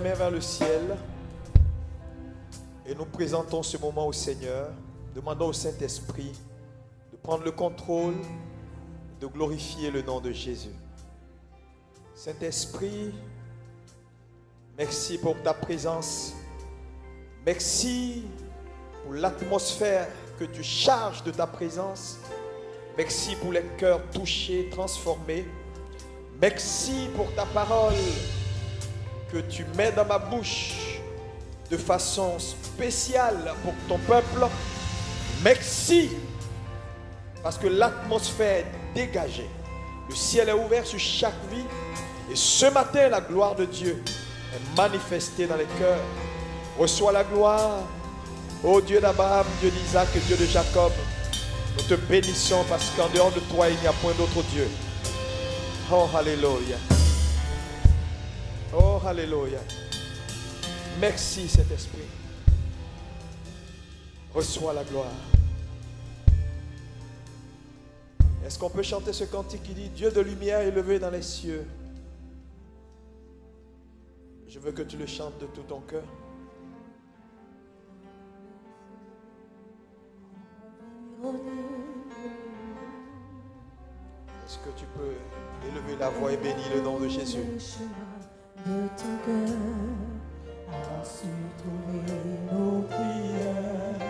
les vers le ciel et nous présentons ce moment au Seigneur, demandons au Saint-Esprit de prendre le contrôle, de glorifier le nom de Jésus. Saint-Esprit, merci pour ta présence. Merci pour l'atmosphère que tu charges de ta présence. Merci pour les cœurs touchés, transformés. Merci pour ta parole que tu mets dans ma bouche de façon spéciale pour ton peuple. Merci parce que l'atmosphère est dégagée. Le ciel est ouvert sur chaque vie. Et ce matin, la gloire de Dieu est manifestée dans les cœurs. Reçois la gloire. Ô Dieu d'Abraham, Dieu d'Isaac Dieu de Jacob. Nous te bénissons parce qu'en dehors de toi, il n'y a point d'autre Dieu. Oh, Alléluia. Oh, Alléluia. Merci, Saint-Esprit. Reçois la gloire. Est-ce qu'on peut chanter ce cantique qui dit Dieu de lumière élevé dans les cieux? Je veux que tu le chantes de tout ton cœur. Est-ce que tu peux élever la voix et bénir le nom de Jésus? De ton cœur a su trouver nos prières.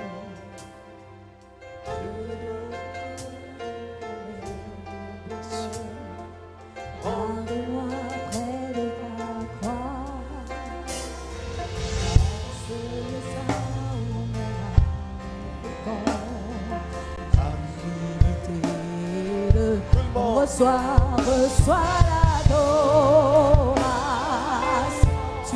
Rends-moi près de ta croix. C'est le reçois, reçois l'adoration.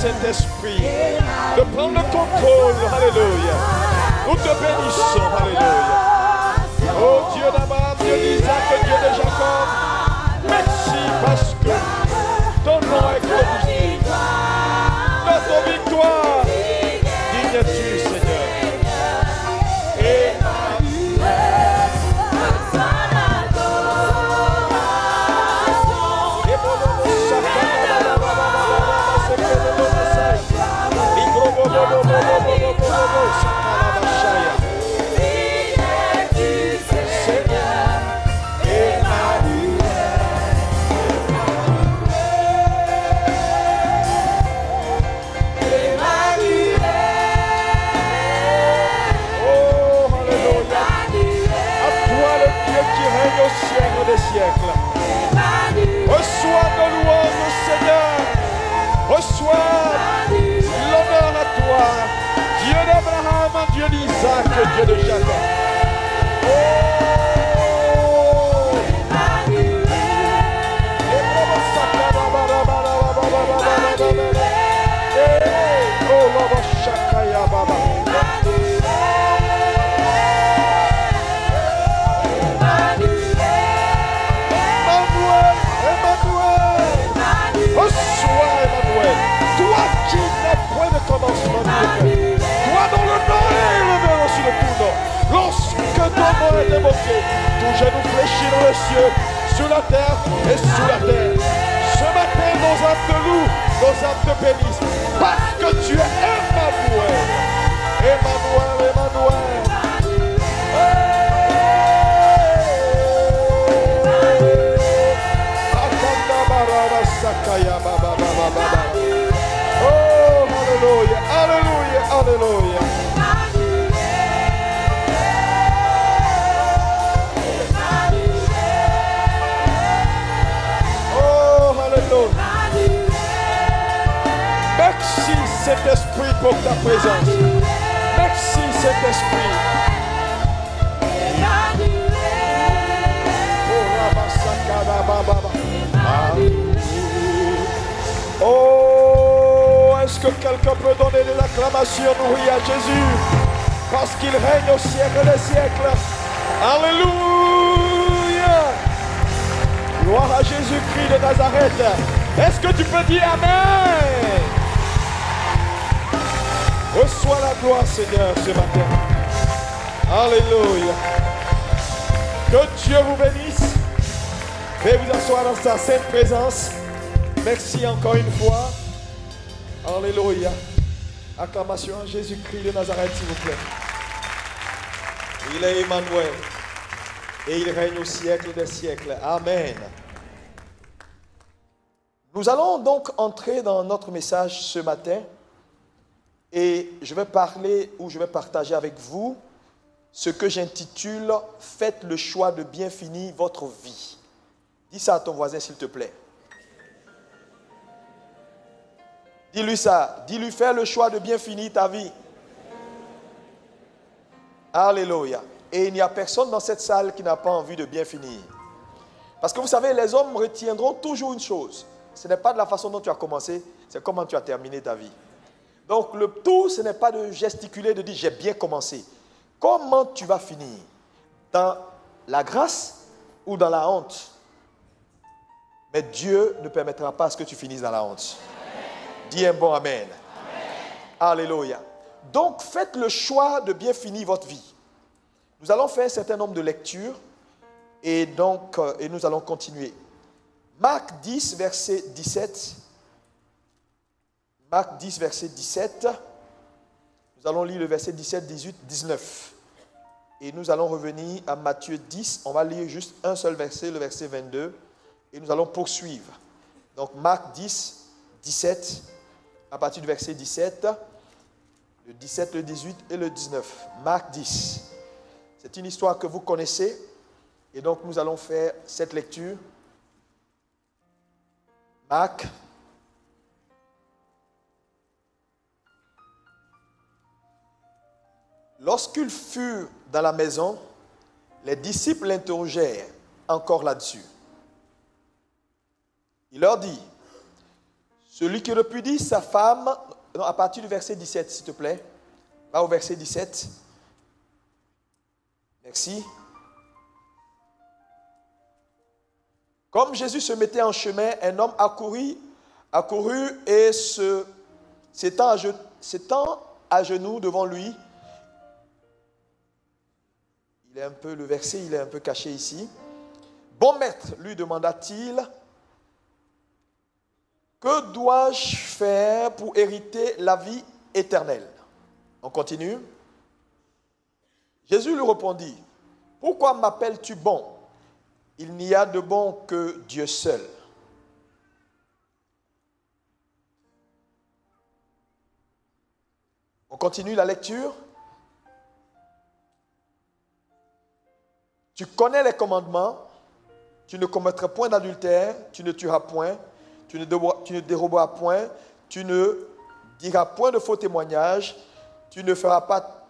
Saint-Esprit de prendre le contrôle. Alléluia. Nous te bénissons. Alléluia. Oh Dieu d'Abraham, Dieu d'Isaac, Dieu de Jacob. d'Isaac, évoqué, tout genou dans les cieux, sur la terre et sous la terre. Ce matin, nos âmes te louent, nos te bénissent. Parce que tu es Emmanuel. Emmanuel, Emmanuel. Oh, hallelujah, hallelujah, hallelujah. Saint-Esprit pour ta présence. Merci Saint-Esprit. Oh, est-ce que quelqu'un peut donner de l'acclamation, oui, à Jésus Parce qu'il règne au siècle des siècles. Alléluia Gloire à Jésus-Christ de Nazareth. Est-ce que tu peux dire Amen? Reçois la gloire, Seigneur, ce matin. Alléluia. Que Dieu vous bénisse. Veuillez vous asseoir dans sa sainte présence. Merci encore une fois. Alléluia. Acclamation à Jésus-Christ de Nazareth, s'il vous plaît. Il est Emmanuel. Et il règne au siècle des siècles. Amen. Nous allons donc entrer dans notre message ce matin. Et je vais parler ou je vais partager avec vous ce que j'intitule Faites le choix de bien finir votre vie. Dis ça à ton voisin, s'il te plaît. Dis-lui ça. Dis-lui, fais le choix de bien finir ta vie. Alléluia. Et il n'y a personne dans cette salle qui n'a pas envie de bien finir. Parce que vous savez, les hommes retiendront toujours une chose. Ce n'est pas de la façon dont tu as commencé, c'est comment tu as terminé ta vie. Donc le tout, ce n'est pas de gesticuler, de dire j'ai bien commencé. Comment tu vas finir? Dans la grâce ou dans la honte? Mais Dieu ne permettra pas que tu finisses dans la honte. Dis un bon amen. Alléluia. Donc faites le choix de bien finir votre vie. Nous allons faire un certain nombre de lectures et donc euh, et nous allons continuer. Marc 10, verset 17. Marc 10, verset 17. Nous allons lire le verset 17, 18, 19. Et nous allons revenir à Matthieu 10. On va lire juste un seul verset, le verset 22. Et nous allons poursuivre. Donc Marc 10, 17, à partir du verset 17, le 17, le 18 et le 19. Marc 10. C'est une histoire que vous connaissez. Et donc nous allons faire cette lecture. Marc Lorsqu'ils furent dans la maison, les disciples l'interrogèrent encore là-dessus. Il leur dit, celui qui repudie sa femme, non, à partir du verset 17, s'il te plaît, va au verset 17. Merci. Comme Jésus se mettait en chemin, un homme accourut, accourut et s'étant à genoux devant lui, il est un peu, le verset, il est un peu caché ici. Bon maître, lui demanda-t-il, que dois-je faire pour hériter la vie éternelle? On continue. Jésus lui répondit, pourquoi m'appelles-tu bon? Il n'y a de bon que Dieu seul. On continue la lecture. Tu connais les commandements. Tu ne commettras point d'adultère. Tu ne tueras point. Tu ne, déroberas point. Tu ne diras point de faux témoignages. Tu ne feras pas,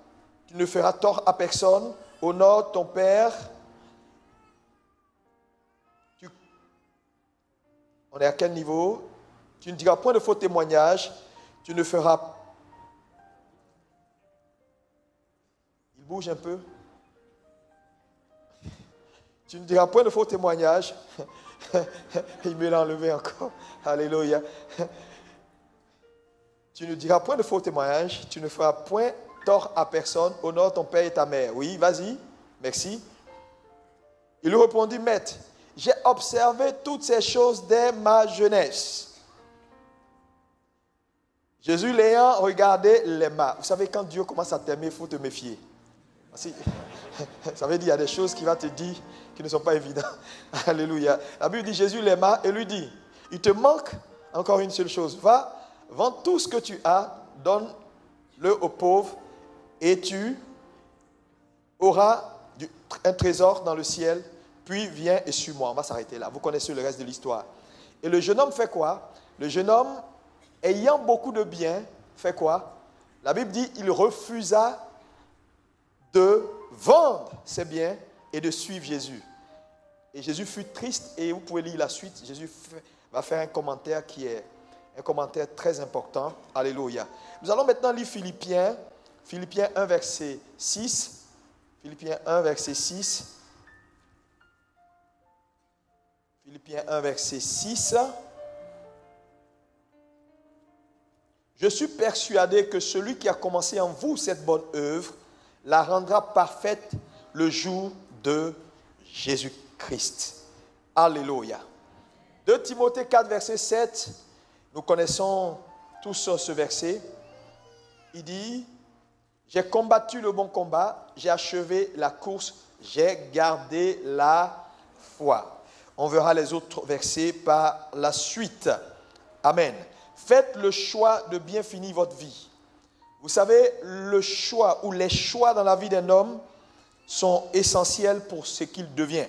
tu ne feras tort à personne. Honore ton père. on est à quel niveau? Tu ne diras point de faux témoignages. Tu ne feras. Il bouge un peu. Tu ne diras point de faux témoignages. Il me l'a enlevé encore. Alléluia. Tu ne diras point de faux témoignages. Tu ne feras point tort à personne. Honore ton père et ta mère. Oui, vas-y. Merci. Il lui répondit, Maître, j'ai observé toutes ces choses dès ma jeunesse. Jésus l'ayant regardé les mains. Vous savez, quand Dieu commence à t'aimer, il faut te méfier. Ça veut dire qu'il y a des choses qui va te dire qui ne sont pas évidentes. Alléluia. La Bible dit Jésus l'aima et lui dit Il te manque encore une seule chose. Va, vends tout ce que tu as, donne-le aux pauvres et tu auras un trésor dans le ciel. Puis viens et suis-moi. On va s'arrêter là. Vous connaissez le reste de l'histoire. Et le jeune homme fait quoi? Le jeune homme, ayant beaucoup de biens, fait quoi? La Bible dit il refusa de vendre ses biens et de suivre Jésus. Et Jésus fut triste et vous pouvez lire la suite. Jésus va faire un commentaire qui est un commentaire très important. Alléluia. Nous allons maintenant lire Philippiens, Philippiens 1 verset 6. Philippiens 1 verset 6. Philippiens 1 verset 6. Je suis persuadé que celui qui a commencé en vous cette bonne œuvre la rendra parfaite le jour de Jésus-Christ. Alléluia. 2 Timothée 4, verset 7, nous connaissons tous ce verset. Il dit, j'ai combattu le bon combat, j'ai achevé la course, j'ai gardé la foi. On verra les autres versets par la suite. Amen. Faites le choix de bien finir votre vie. Vous savez, le choix ou les choix dans la vie d'un homme sont essentiels pour ce qu'il devient.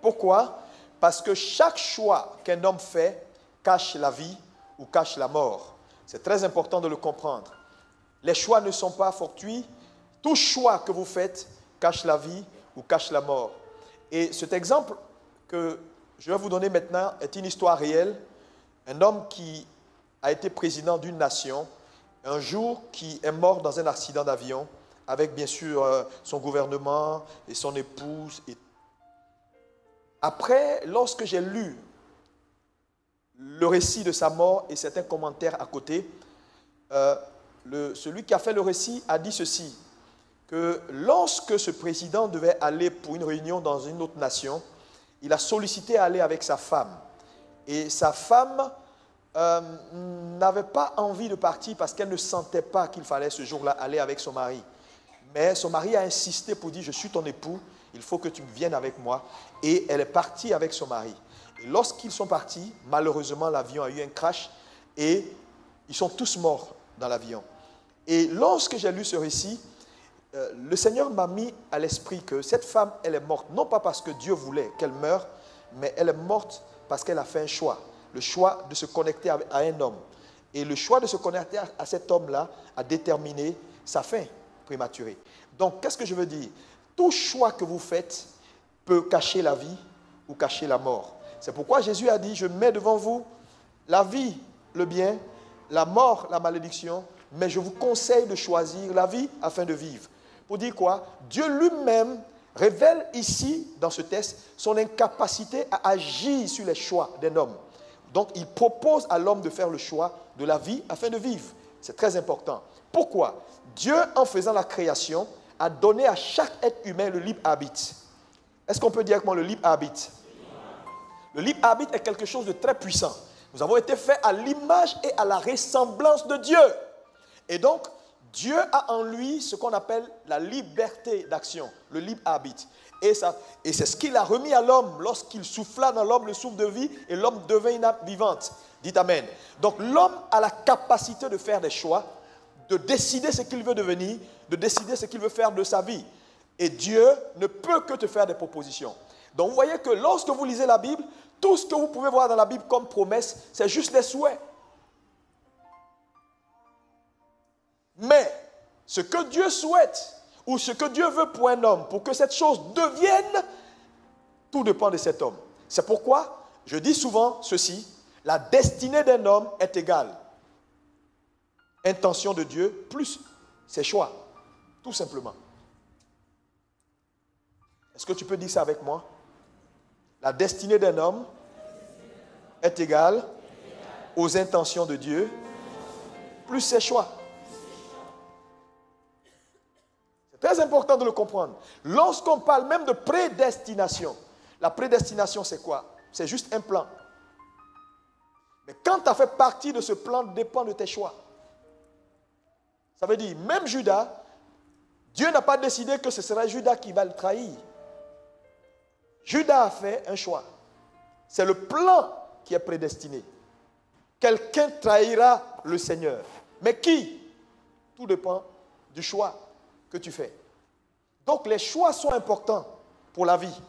Pourquoi? Parce que chaque choix qu'un homme fait cache la vie ou cache la mort. C'est très important de le comprendre. Les choix ne sont pas fortuits. Tout choix que vous faites cache la vie ou cache la mort. Et cet exemple que je vais vous donner maintenant est une histoire réelle. Un homme qui a été président d'une nation, un jour qui est mort dans un accident d'avion, avec bien sûr euh, son gouvernement et son épouse. Après, lorsque j'ai lu le récit de sa mort et certains commentaires à côté, euh, celui qui a fait le récit a dit ceci, que lorsque ce président devait aller pour une réunion dans une autre nation, il a sollicité à aller avec sa femme. Et sa femme euh, n'avait pas envie de partir parce qu'elle ne sentait pas qu'il fallait ce jour-là aller avec son mari. Mais son mari a insisté pour dire, je suis ton époux, il faut que tu viennes avec moi. Et elle est partie avec son mari. Lorsqu'ils sont partis, malheureusement, l'avion a eu un crash et ils sont tous morts dans l'avion. Et lorsque j'ai lu ce récit, euh, le Seigneur m'a mis à l'esprit que cette femme, elle est morte, non pas parce que Dieu voulait qu'elle meure, mais elle est morte parce qu'elle a fait un choix, le choix de se connecter à un homme. Et le choix de se connecter à- à cet homme-là a déterminé sa fin prématurée. Donc, qu'est-ce que je veux dire? Tout choix que vous faites peut cacher la vie ou cacher la mort. C'est pourquoi Jésus a dit, je mets devant vous la vie, le bien, la mort, la malédiction, mais je vous conseille de choisir la vie afin de vivre. Pour dire quoi? Dieu lui-même révèle ici, dans ce texte, son incapacité à agir sur les choix d'un homme. Donc il propose à l'homme de faire le choix de la vie afin de vivre. C'est très important. Pourquoi? Dieu, en faisant la création, a donné à chaque être humain le libre arbitre. Est-ce qu'on peut dire comment le libre arbitre? Le libre arbitre est quelque chose de très puissant. Nous avons été faits à l'image et à la ressemblance de Dieu. Et donc, Dieu a en lui ce qu'on appelle la liberté d'action, le libre arbitre. Et, c'est ce qu'il a remis à l'homme lorsqu'il souffla dans l'homme le souffle de vie et l'homme devint une âme vivante. Dites Amen. Donc l'homme a la capacité de faire des choix, de décider ce qu'il veut devenir, de décider ce qu'il veut faire de sa vie. Et Dieu ne peut que te faire des propositions. Donc vous voyez que lorsque vous lisez la Bible, tout ce que vous pouvez voir dans la Bible comme promesse, c'est juste des souhaits. Mais ce que Dieu souhaite ou ce que Dieu veut pour un homme, pour que cette chose devienne, tout dépend de cet homme. C'est pourquoi je dis souvent ceci, la destinée d'un homme est égale. Intention de Dieu plus ses choix, tout simplement. Est-ce que tu peux dire ça avec moi? La destinée d'un homme est égale aux intentions de Dieu plus ses choix. Très important de le comprendre. Lorsqu'on parle même de prédestination, la prédestination c'est quoi? C'est juste un plan. Mais quand tu as fait partie de ce plan, dépend de tes choix. Ça veut dire, même Judas, Dieu n'a pas décidé que ce sera Judas qui va le trahir. Judas a fait un choix. C'est le plan qui est prédestiné. Quelqu'un trahira le Seigneur. Mais qui? Tout dépend du choix que tu fais. Donc les choix sont importants pour la vie.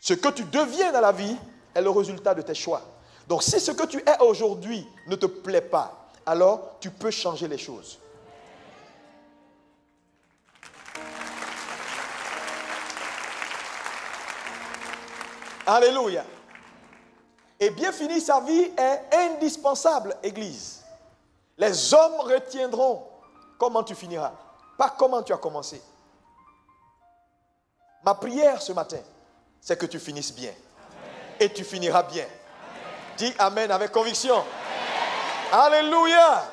Ce que tu deviens dans la vie est le résultat de tes choix. Donc si ce que tu es aujourd'hui ne te plaît pas, alors tu peux changer les choses. Alléluia. Et bien fini, sa vie est indispensable, Église. Les hommes retiendront comment tu finiras, pas comment tu as commencé. Ma prière ce matin, c'est que tu finisses bien. Et tu finiras bien. Dis Amen avec conviction. Alléluia.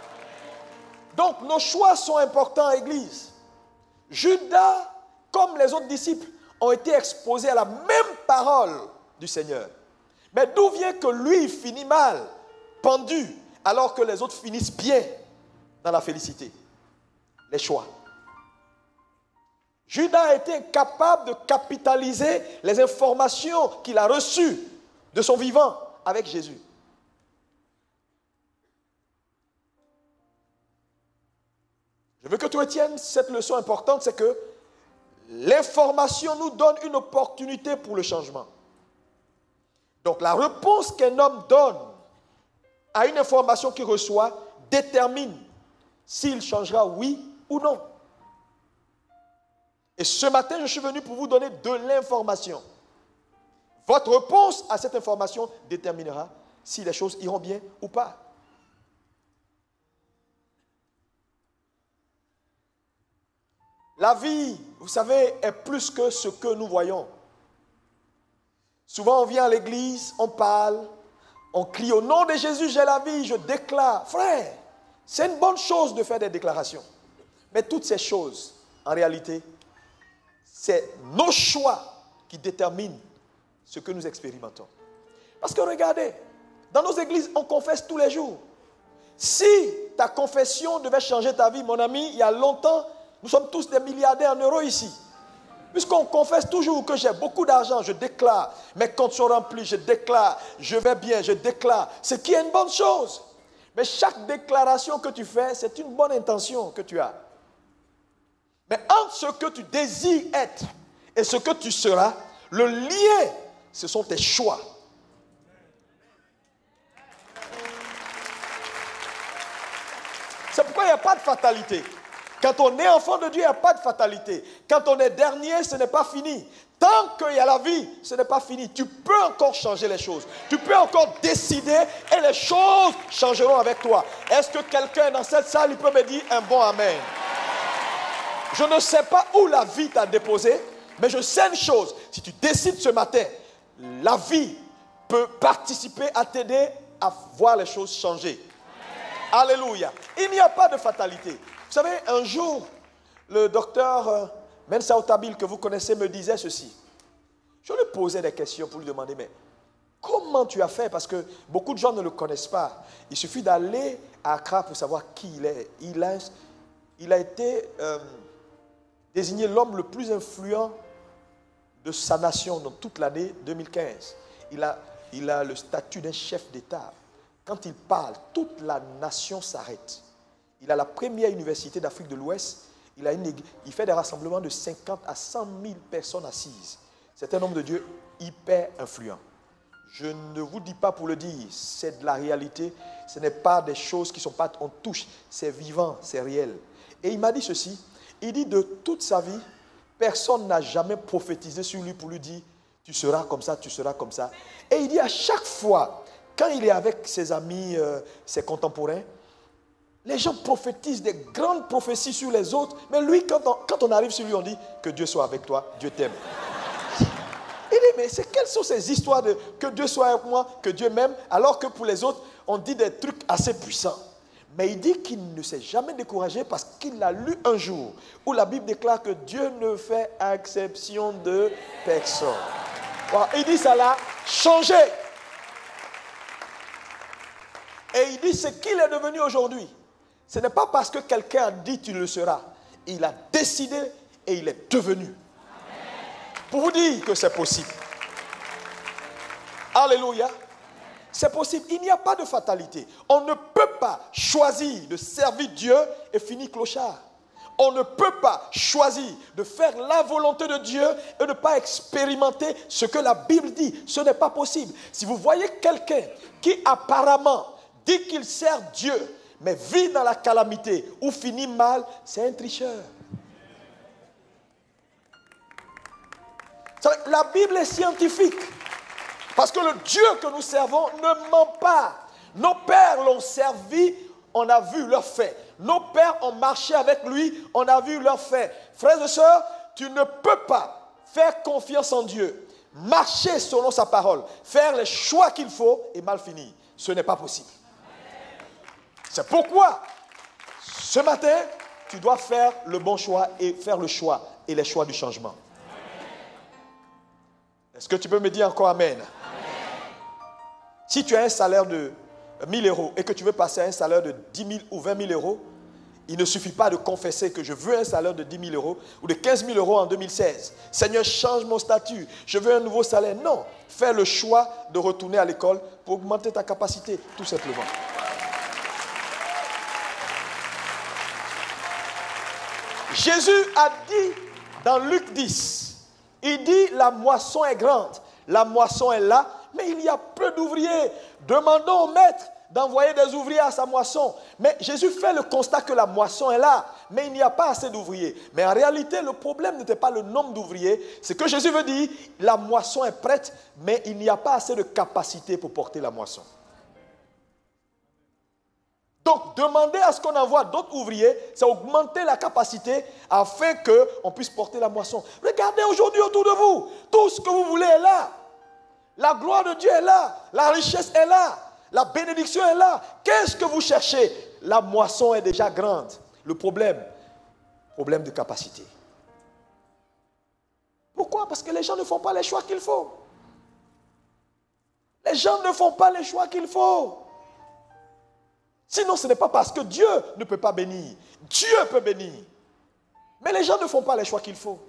Donc nos choix sont importants, Église. Judas, comme les autres disciples, ont été exposés à la même parole du Seigneur. Mais d'où vient que lui finit mal, pendu, alors que les autres finissent bien dans la félicité? Les choix. Judas a été capable de capitaliser les informations qu'il a reçues de son vivant avec Jésus. Je veux que tu retiennes cette leçon importante, c'est que l'information nous donne une opportunité pour le changement. Donc la réponse qu'un homme donne à une information qu'il reçoit détermine s'il changera oui ou non. Et ce matin, je suis venu pour vous donner de l'information. Votre réponse à cette information déterminera si les choses iront bien ou pas. La vie, vous savez, est plus que ce que nous voyons. Souvent, on vient à l'église, on parle, on crie au nom de Jésus, j'ai la vie, je déclare. Frère, c'est une bonne chose de faire des déclarations. Mais toutes ces choses, en réalité, c'est nos choix qui déterminent ce que nous expérimentons. Parce que regardez, dans nos églises, on confesse tous les jours. Si ta confession devait changer ta vie, mon ami, il y a longtemps, nous sommes tous des milliardaires en euros ici. Puisqu'on confesse toujours que j'ai beaucoup d'argent, je déclare, mes comptes sont remplis, je déclare, je vais bien, je déclare, ce qui est une bonne chose. Mais chaque déclaration que tu fais, c'est une bonne intention que tu as. Mais entre ce que tu désires être et ce que tu seras, le lien, ce sont tes choix. C'est pourquoi il n'y a pas de fatalité. Quand on est enfant de Dieu, il n'y a pas de fatalité. Quand on est dernier, ce n'est pas fini. Tant qu'il y a la vie, ce n'est pas fini. Tu peux encore changer les choses. Tu peux encore décider et les choses changeront avec toi. Est-ce que quelqu'un dans cette salle, peut me dire un bon Amen? Je ne sais pas où la vie t'a déposé, mais je sais une chose. Si tu décides ce matin, la vie peut participer à t'aider à voir les choses changer. Alléluia. Il n'y a pas de fatalité. Vous savez, un jour, le docteur euh, Mensa Otabil, que vous connaissez, me disait ceci. Je lui posais des questions pour lui demander, mais comment tu as fait? Parce que beaucoup de gens ne le connaissent pas. Il suffit d'aller à Accra pour savoir qui il est. Il a, il a été... Euh, désigné l'homme le plus influent de sa nation dans toute l'année 2015. Il a, il a le statut d'un chef d'État. Quand il parle, toute la nation s'arrête. Il a la première université d'Afrique de l'Ouest. Il, a une, il fait des rassemblements de 50 à 100 000 personnes assises. C'est un homme de Dieu hyper influent. Je ne vous dis pas pour le dire, c'est de la réalité. Ce n'est pas des choses qui sont pas en touche. C'est vivant, c'est réel. Et il m'a dit ceci il dit de toute sa vie, personne n'a jamais prophétisé sur lui pour lui dire, tu seras comme ça, tu seras comme ça. Et il dit à chaque fois, quand il est avec ses amis, euh, ses contemporains, les gens prophétisent des grandes prophéties sur les autres, mais lui, quand on, arrive sur lui, on dit que Dieu soit avec toi, Dieu t'aime. Il dit, mais quelles sont ces histoires de que Dieu soit avec moi, que Dieu m'aime, alors que pour les autres, on dit des trucs assez puissants. Mais il dit qu'il ne s'est jamais découragé parce qu'il a lu un jour où la Bible déclare que Dieu ne fait exception de personne. il dit ça l'a changé. Et il dit ce qu'il est devenu aujourd'hui. Ce n'est pas parce que quelqu'un a dit tu le seras. Il a décidé et il est devenu. Pour vous dire que c'est possible. Alléluia. C'est possible. Il n'y a pas de fatalité. On ne peut pas choisir de servir Dieu et finir clochard. On ne peut pas choisir de faire la volonté de Dieu et ne pas expérimenter ce que la Bible dit. Ce n'est pas possible. Si vous voyez quelqu'un qui apparemment dit qu'il sert Dieu, mais vit dans la calamité ou finit mal, c'est un tricheur. La Bible est scientifique. Parce que le Dieu que nous servons ne ment pas. Nos pères l'ont servi, on a vu leurs faits. Nos pères ont marché avec lui, on a vu leurs faits. Frères et sœurs, tu ne peux pas faire confiance en Dieu, marcher selon sa parole, faire les choix qu'il faut et mal finir. Ce n'est pas possible. C'est pourquoi ce matin, tu dois faire le bon choix et faire le choix et les choix du changement. Est-ce que tu peux me dire encore Amen, Si tu as un salaire de 1000 euros et que tu veux passer à un salaire de 10 000 ou 20 000 euros, il ne suffit pas de confesser que je veux un salaire de 10 000 euros ou de 15 000 euros en 2016. Seigneur, change mon statut. Je veux un nouveau salaire. Non, fais le choix de retourner à l'école pour augmenter ta capacité, tout simplement. Jésus a dit dans Luc 10, il dit, la moisson est grande, la moisson est là, mais il y a peu d'ouvriers. Demandons au maître d'envoyer des ouvriers à sa moisson. Mais Jésus fait le constat que la moisson est là, mais il n'y a pas assez d'ouvriers. Mais en réalité, le problème n'était pas le nombre d'ouvriers. C'est que Jésus veut dire, la moisson est prête, mais il n'y a pas assez de capacité pour porter la moisson. Donc, demander à ce qu'on envoie d'autres ouvriers, c'est augmenter la capacité afin qu'on puisse porter la moisson. Regardez aujourd'hui autour de vous, tout ce que vous voulez est là. La gloire de Dieu est là, la richesse est là, la bénédiction est là. Qu'est-ce que vous cherchez? La moisson est déjà grande. Le problème, problème de capacité. Pourquoi? Parce que les gens ne font pas les choix qu'il faut. Les gens ne font pas les choix qu'il faut. Sinon, ce n'est pas parce que Dieu ne peut pas bénir. Dieu peut bénir. Mais les gens ne font pas les choix qu'il faut.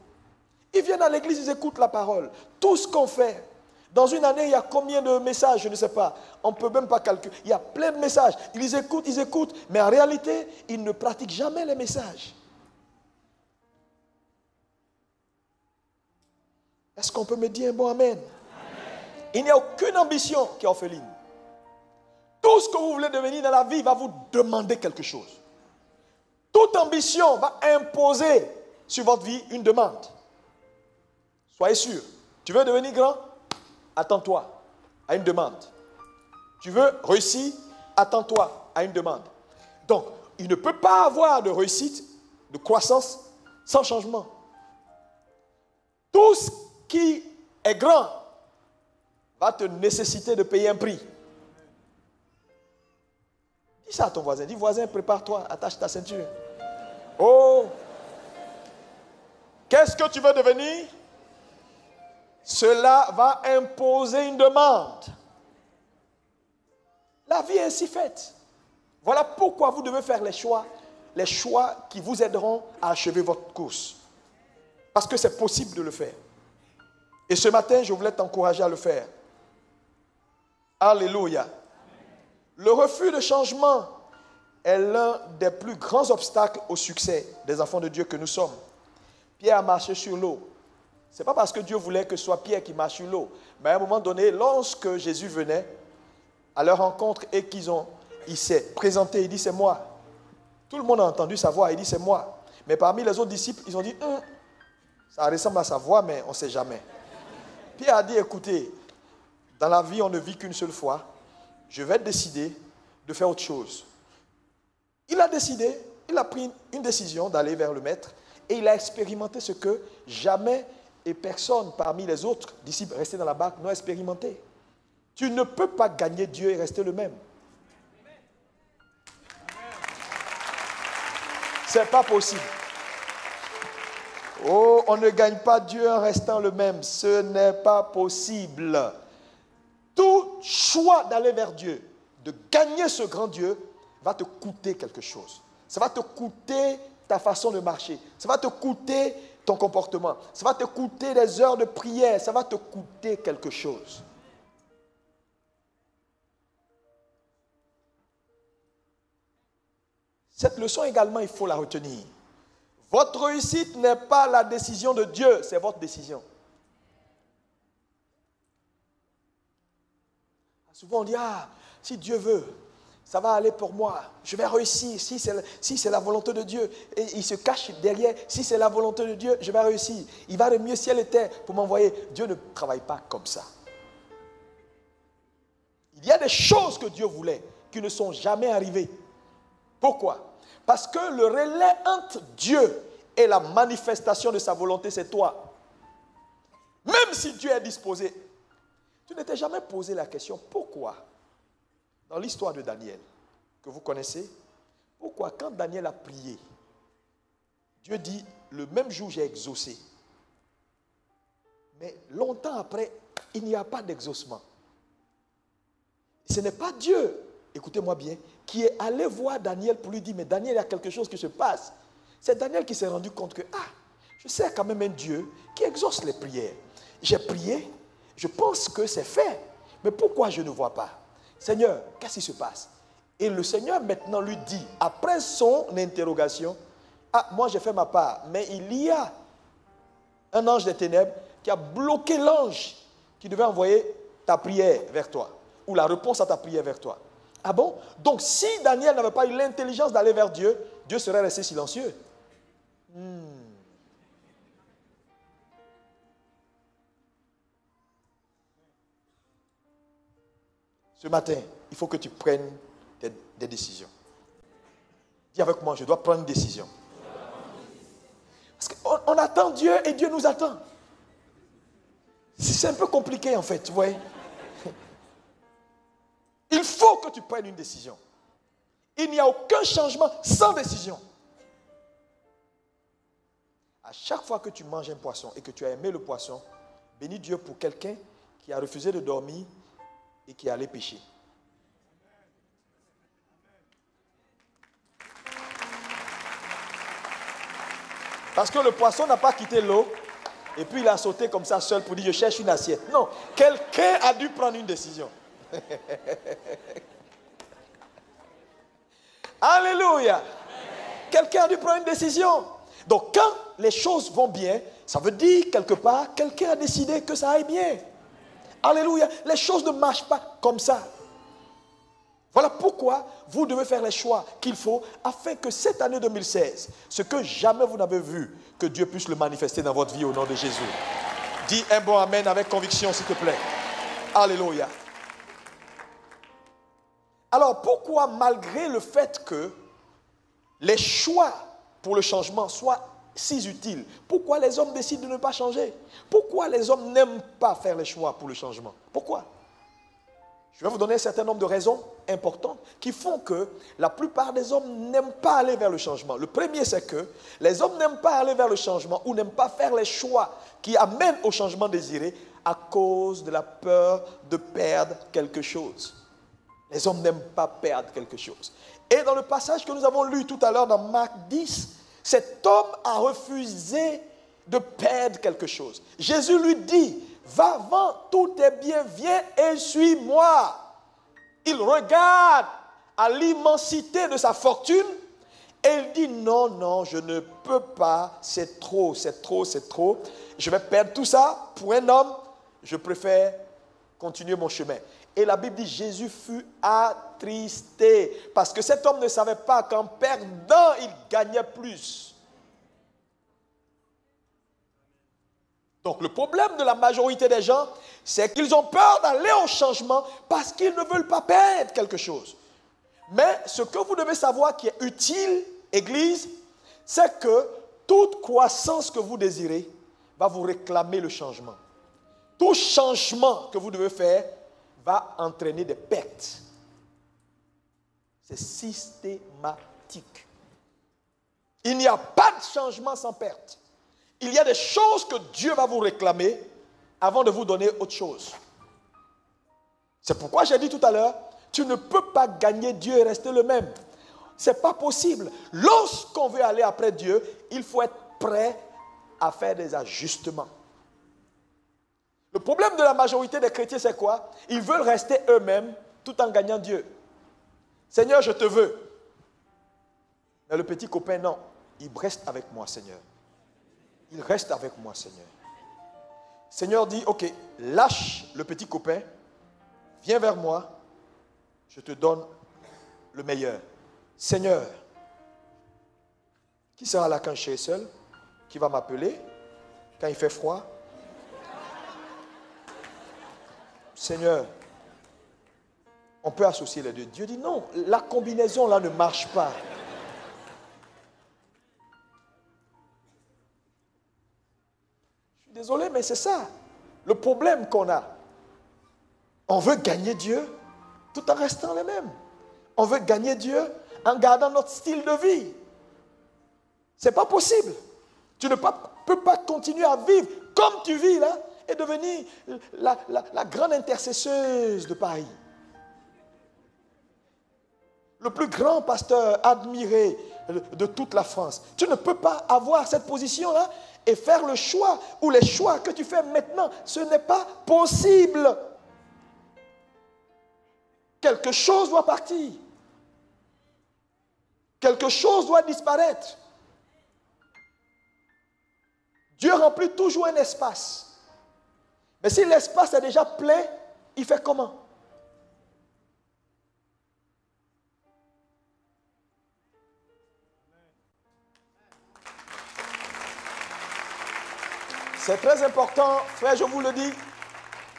Ils viennent à l'église, ils écoutent la parole. Tout ce qu'on fait. Dans une année, il y a combien de messages Je ne sais pas. On ne peut même pas calculer. Il y a plein de messages. Ils écoutent, ils écoutent. Mais en réalité, ils ne pratiquent jamais les messages. Est-ce qu'on peut me dire un bon Amen, Il n'y a aucune ambition qui est orpheline. Tout ce que vous voulez devenir dans la vie va vous demander quelque chose. Toute ambition va imposer sur votre vie une demande. Soyez sûr. Tu veux devenir grand? Attends-toi à une demande. Tu veux réussir? Attends-toi à une demande. Donc, il ne peut pas avoir de réussite, de croissance, sans changement. Tout ce qui est grand va te nécessiter de payer un prix. Dis ça à ton voisin. Dis, voisin, prépare-toi, attache ta ceinture. Oh, qu'est-ce que tu veux devenir? Cela va imposer une demande. La vie est ainsi faite. Voilà pourquoi vous devez faire les choix, les choix qui vous aideront à achever votre course. Parce que c'est possible de le faire. Et ce matin, je voulais t'encourager à le faire. Alléluia. Le refus de changement est l'un des plus grands obstacles au succès des enfants de Dieu que nous sommes. Pierre a marché sur l'eau. Ce n'est pas parce que Dieu voulait que ce soit Pierre qui marche sur l'eau. Mais à un moment donné, lorsque Jésus venait à leur rencontre et qu'ils ont, il s'est présenté, il dit c'est moi. Tout le monde a entendu sa voix, il dit c'est moi. Mais parmi les autres disciples, ils ont dit, hum, ça ressemble à sa voix, mais on ne sait jamais. Pierre a dit, écoutez, dans la vie, on ne vit qu'une seule fois je vais décider de faire autre chose. Il a décidé, il a pris une décision d'aller vers le maître et il a expérimenté ce que jamais et personne parmi les autres disciples restés dans la barque n'ont expérimenté. Tu ne peux pas gagner Dieu et rester le même. C'est pas possible. Oh, on ne gagne pas Dieu en restant le même. Ce n'est pas possible tout choix d'aller vers Dieu, de gagner ce grand Dieu, va te coûter quelque chose. Ça va te coûter ta façon de marcher. Ça va te coûter ton comportement. Ça va te coûter des heures de prière. Ça va te coûter quelque chose. Cette leçon également, il faut la retenir. Votre réussite n'est pas la décision de Dieu, c'est votre décision. Souvent on dit, ah, si Dieu veut, ça va aller pour moi. Je vais réussir si c'est si c'est la volonté de Dieu. Il se cache derrière, si c'est la volonté de Dieu, je vais réussir. Il va de mieux ciel et terre pour m'envoyer. Dieu ne travaille pas comme ça. Il y a des choses que Dieu voulait qui ne sont jamais arrivées. Pourquoi? Parce que le relais entre Dieu et la manifestation de sa volonté, c'est toi. Même si Dieu est disposé, tu ne t'es jamais posé la question pourquoi? Dans l'histoire de Daniel, que vous connaissez, pourquoi quand Daniel a prié, Dieu dit le même jour j'ai exaucé. Mais longtemps après, il n'y a pas d'exaucement. Ce n'est pas Dieu, écoutez-moi bien, qui est allé voir Daniel pour lui dire, mais Daniel, il y a quelque chose qui se passe. C'est Daniel qui s'est rendu compte que, ah, je sais quand même un Dieu qui exauce les prières. J'ai prié, je pense que c'est fait, mais pourquoi je ne vois pas? Seigneur, qu'est-ce qui se passe? Et le Seigneur maintenant lui dit, après son interrogation, ah, moi j'ai fait ma part, mais il y a un ange des ténèbres qui a bloqué l'ange qui devait envoyer ta prière vers toi ou la réponse à ta prière vers toi. Ah bon? Donc si Daniel n'avait pas eu l'intelligence d'aller vers Dieu, Dieu serait resté silencieux. Hmm. Ce matin, il faut que tu prennes des, décisions. Dis avec moi, je dois prendre une décision. Parce qu'on on attend Dieu et Dieu nous attend. C'est un peu compliqué en fait, tu vois. Il faut que tu prennes une décision. Il n'y a aucun changement sans décision. À chaque fois que tu manges un poisson et que tu as aimé le poisson, bénis Dieu pour quelqu'un qui a refusé de dormir et qui allé pêcher. Parce que le poisson n'a pas quitté l'eau et puis il a sauté comme ça seul pour dire je cherche une assiette. Non, quelqu'un a dû prendre une décision. Alléluia. Quelqu'un a dû prendre une décision. Donc quand les choses vont bien, ça veut dire quelque part, quelqu'un a décidé que ça aille bien. Alléluia. Les choses ne marchent pas comme ça. Voilà pourquoi vous devez faire les choix qu'il faut afin que cette année 2016, ce que jamais vous n'avez vu, que Dieu puisse le manifester dans votre vie au nom de Jésus. Dis un bon Amen avec conviction, s'il te plaît. Alléluia. Alors pourquoi, malgré le fait que les choix pour le changement soient si utiles, pourquoi les hommes décident de ne pas changer? Pourquoi les hommes n'aiment pas faire les choix pour le changement? Pourquoi? Je vais vous donner un certain nombre de raisons importantes qui font que la plupart des hommes n'aiment pas aller vers le changement. Le premier, c'est que les hommes n'aiment pas aller vers le changement ou n'aiment pas faire les choix qui amènent au changement désiré à cause de la peur de perdre quelque chose. Les hommes n'aiment pas perdre quelque chose. Et dans le passage que nous avons lu tout à l'heure dans Marc 10, cet homme a refusé de perdre quelque chose. Jésus lui dit, va, vends tous tes biens, viens et suis-moi. Il regarde à l'immensité de sa fortune et il dit, non, non, je ne peux pas, c'est trop, c'est trop, c'est trop. Je vais perdre tout ça pour un homme, je préfère continuer mon chemin. Et la Bible dit Jésus fut attristé parce que cet homme ne savait pas qu'en perdant, il gagnait plus. Donc le problème de la majorité des gens, c'est qu'ils ont peur d'aller au changement parce qu'ils ne veulent pas perdre quelque chose. Mais ce que vous devez savoir qui est utile, Église, c'est que toute croissance que vous désirez va vous réclamer le changement. Tout changement que vous devez faire va entraîner des pertes. C'est systématique. Il n'y a pas de changement sans perte. Il y a des choses que Dieu va vous réclamer avant de vous donner autre chose. C'est pourquoi j'ai dit tout à l'heure, tu ne peux pas gagner Dieu et rester le même. Ce n'est pas possible. Lorsqu'on veut aller après Dieu, il faut être prêt à faire des ajustements. Le problème de la majorité des chrétiens, c'est quoi? Ils veulent rester eux-mêmes tout en gagnant Dieu. Seigneur, je te veux. Mais le petit copain, non. Il reste avec moi, Seigneur. Il reste avec moi, Seigneur. Seigneur dit, ok, lâche le petit copain, viens vers moi, je te donne le meilleur. Seigneur, qui sera là quand je serai seul? Qui va m'appeler? Quand il fait froid? Seigneur, on peut associer les deux. Dieu dit non, la combinaison là ne marche pas. Je suis désolé, mais c'est ça. Le problème qu'on a. On veut gagner Dieu tout en restant les mêmes. On veut gagner Dieu en gardant notre style de vie. Ce n'est pas possible. Tu ne peux pas continuer à vivre comme tu vis là et devenir la, la grande intercesseuse de Paris. Le plus grand pasteur admiré de toute la France. Tu ne peux pas avoir cette position-là et faire le choix ou les choix que tu fais maintenant. Ce n'est pas possible. Quelque chose doit partir. Quelque chose doit disparaître. Dieu remplit toujours un espace. Mais si l'espace est déjà plein, il fait comment? C'est très important, frère, je vous le dis.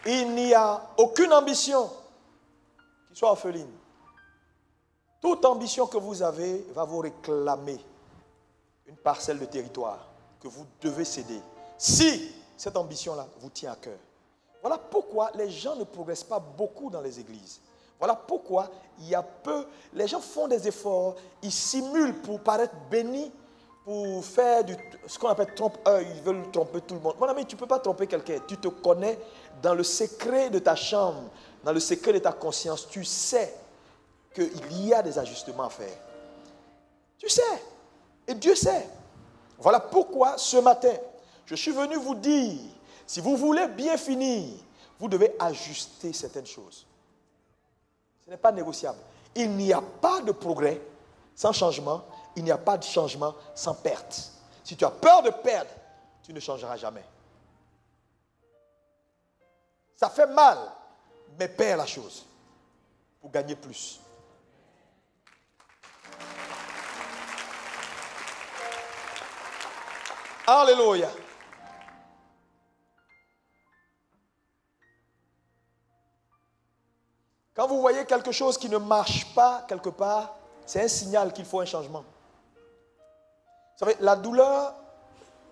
Il n'y a aucune ambition qui soit orpheline. Toute ambition que vous avez va vous réclamer une parcelle de territoire que vous devez céder. Si cette ambition-là vous tient à cœur. Voilà pourquoi les gens ne progressent pas beaucoup dans les églises. Voilà pourquoi il y a peu. Les gens font des efforts, ils simulent pour paraître bénis, pour faire du, ce qu'on appelle trompe-œil. Ils veulent tromper tout le monde. Mon ami, tu ne peux pas tromper quelqu'un. Tu te connais dans le secret de ta chambre, dans le secret de ta conscience. Tu sais qu'il y a des ajustements à faire. Tu sais. Et Dieu sait. Voilà pourquoi ce matin, je suis venu vous dire, si vous voulez bien finir, vous devez ajuster certaines choses. Ce n'est pas négociable. Il n'y a pas de progrès sans changement. Il n'y a pas de changement sans perte. Si tu as peur de perdre, tu ne changeras jamais. Ça fait mal, mais perds la chose pour gagner plus. Alléluia. Quand vous voyez quelque chose qui ne marche pas quelque part, c'est un signal qu'il faut un changement. Vous savez, la douleur,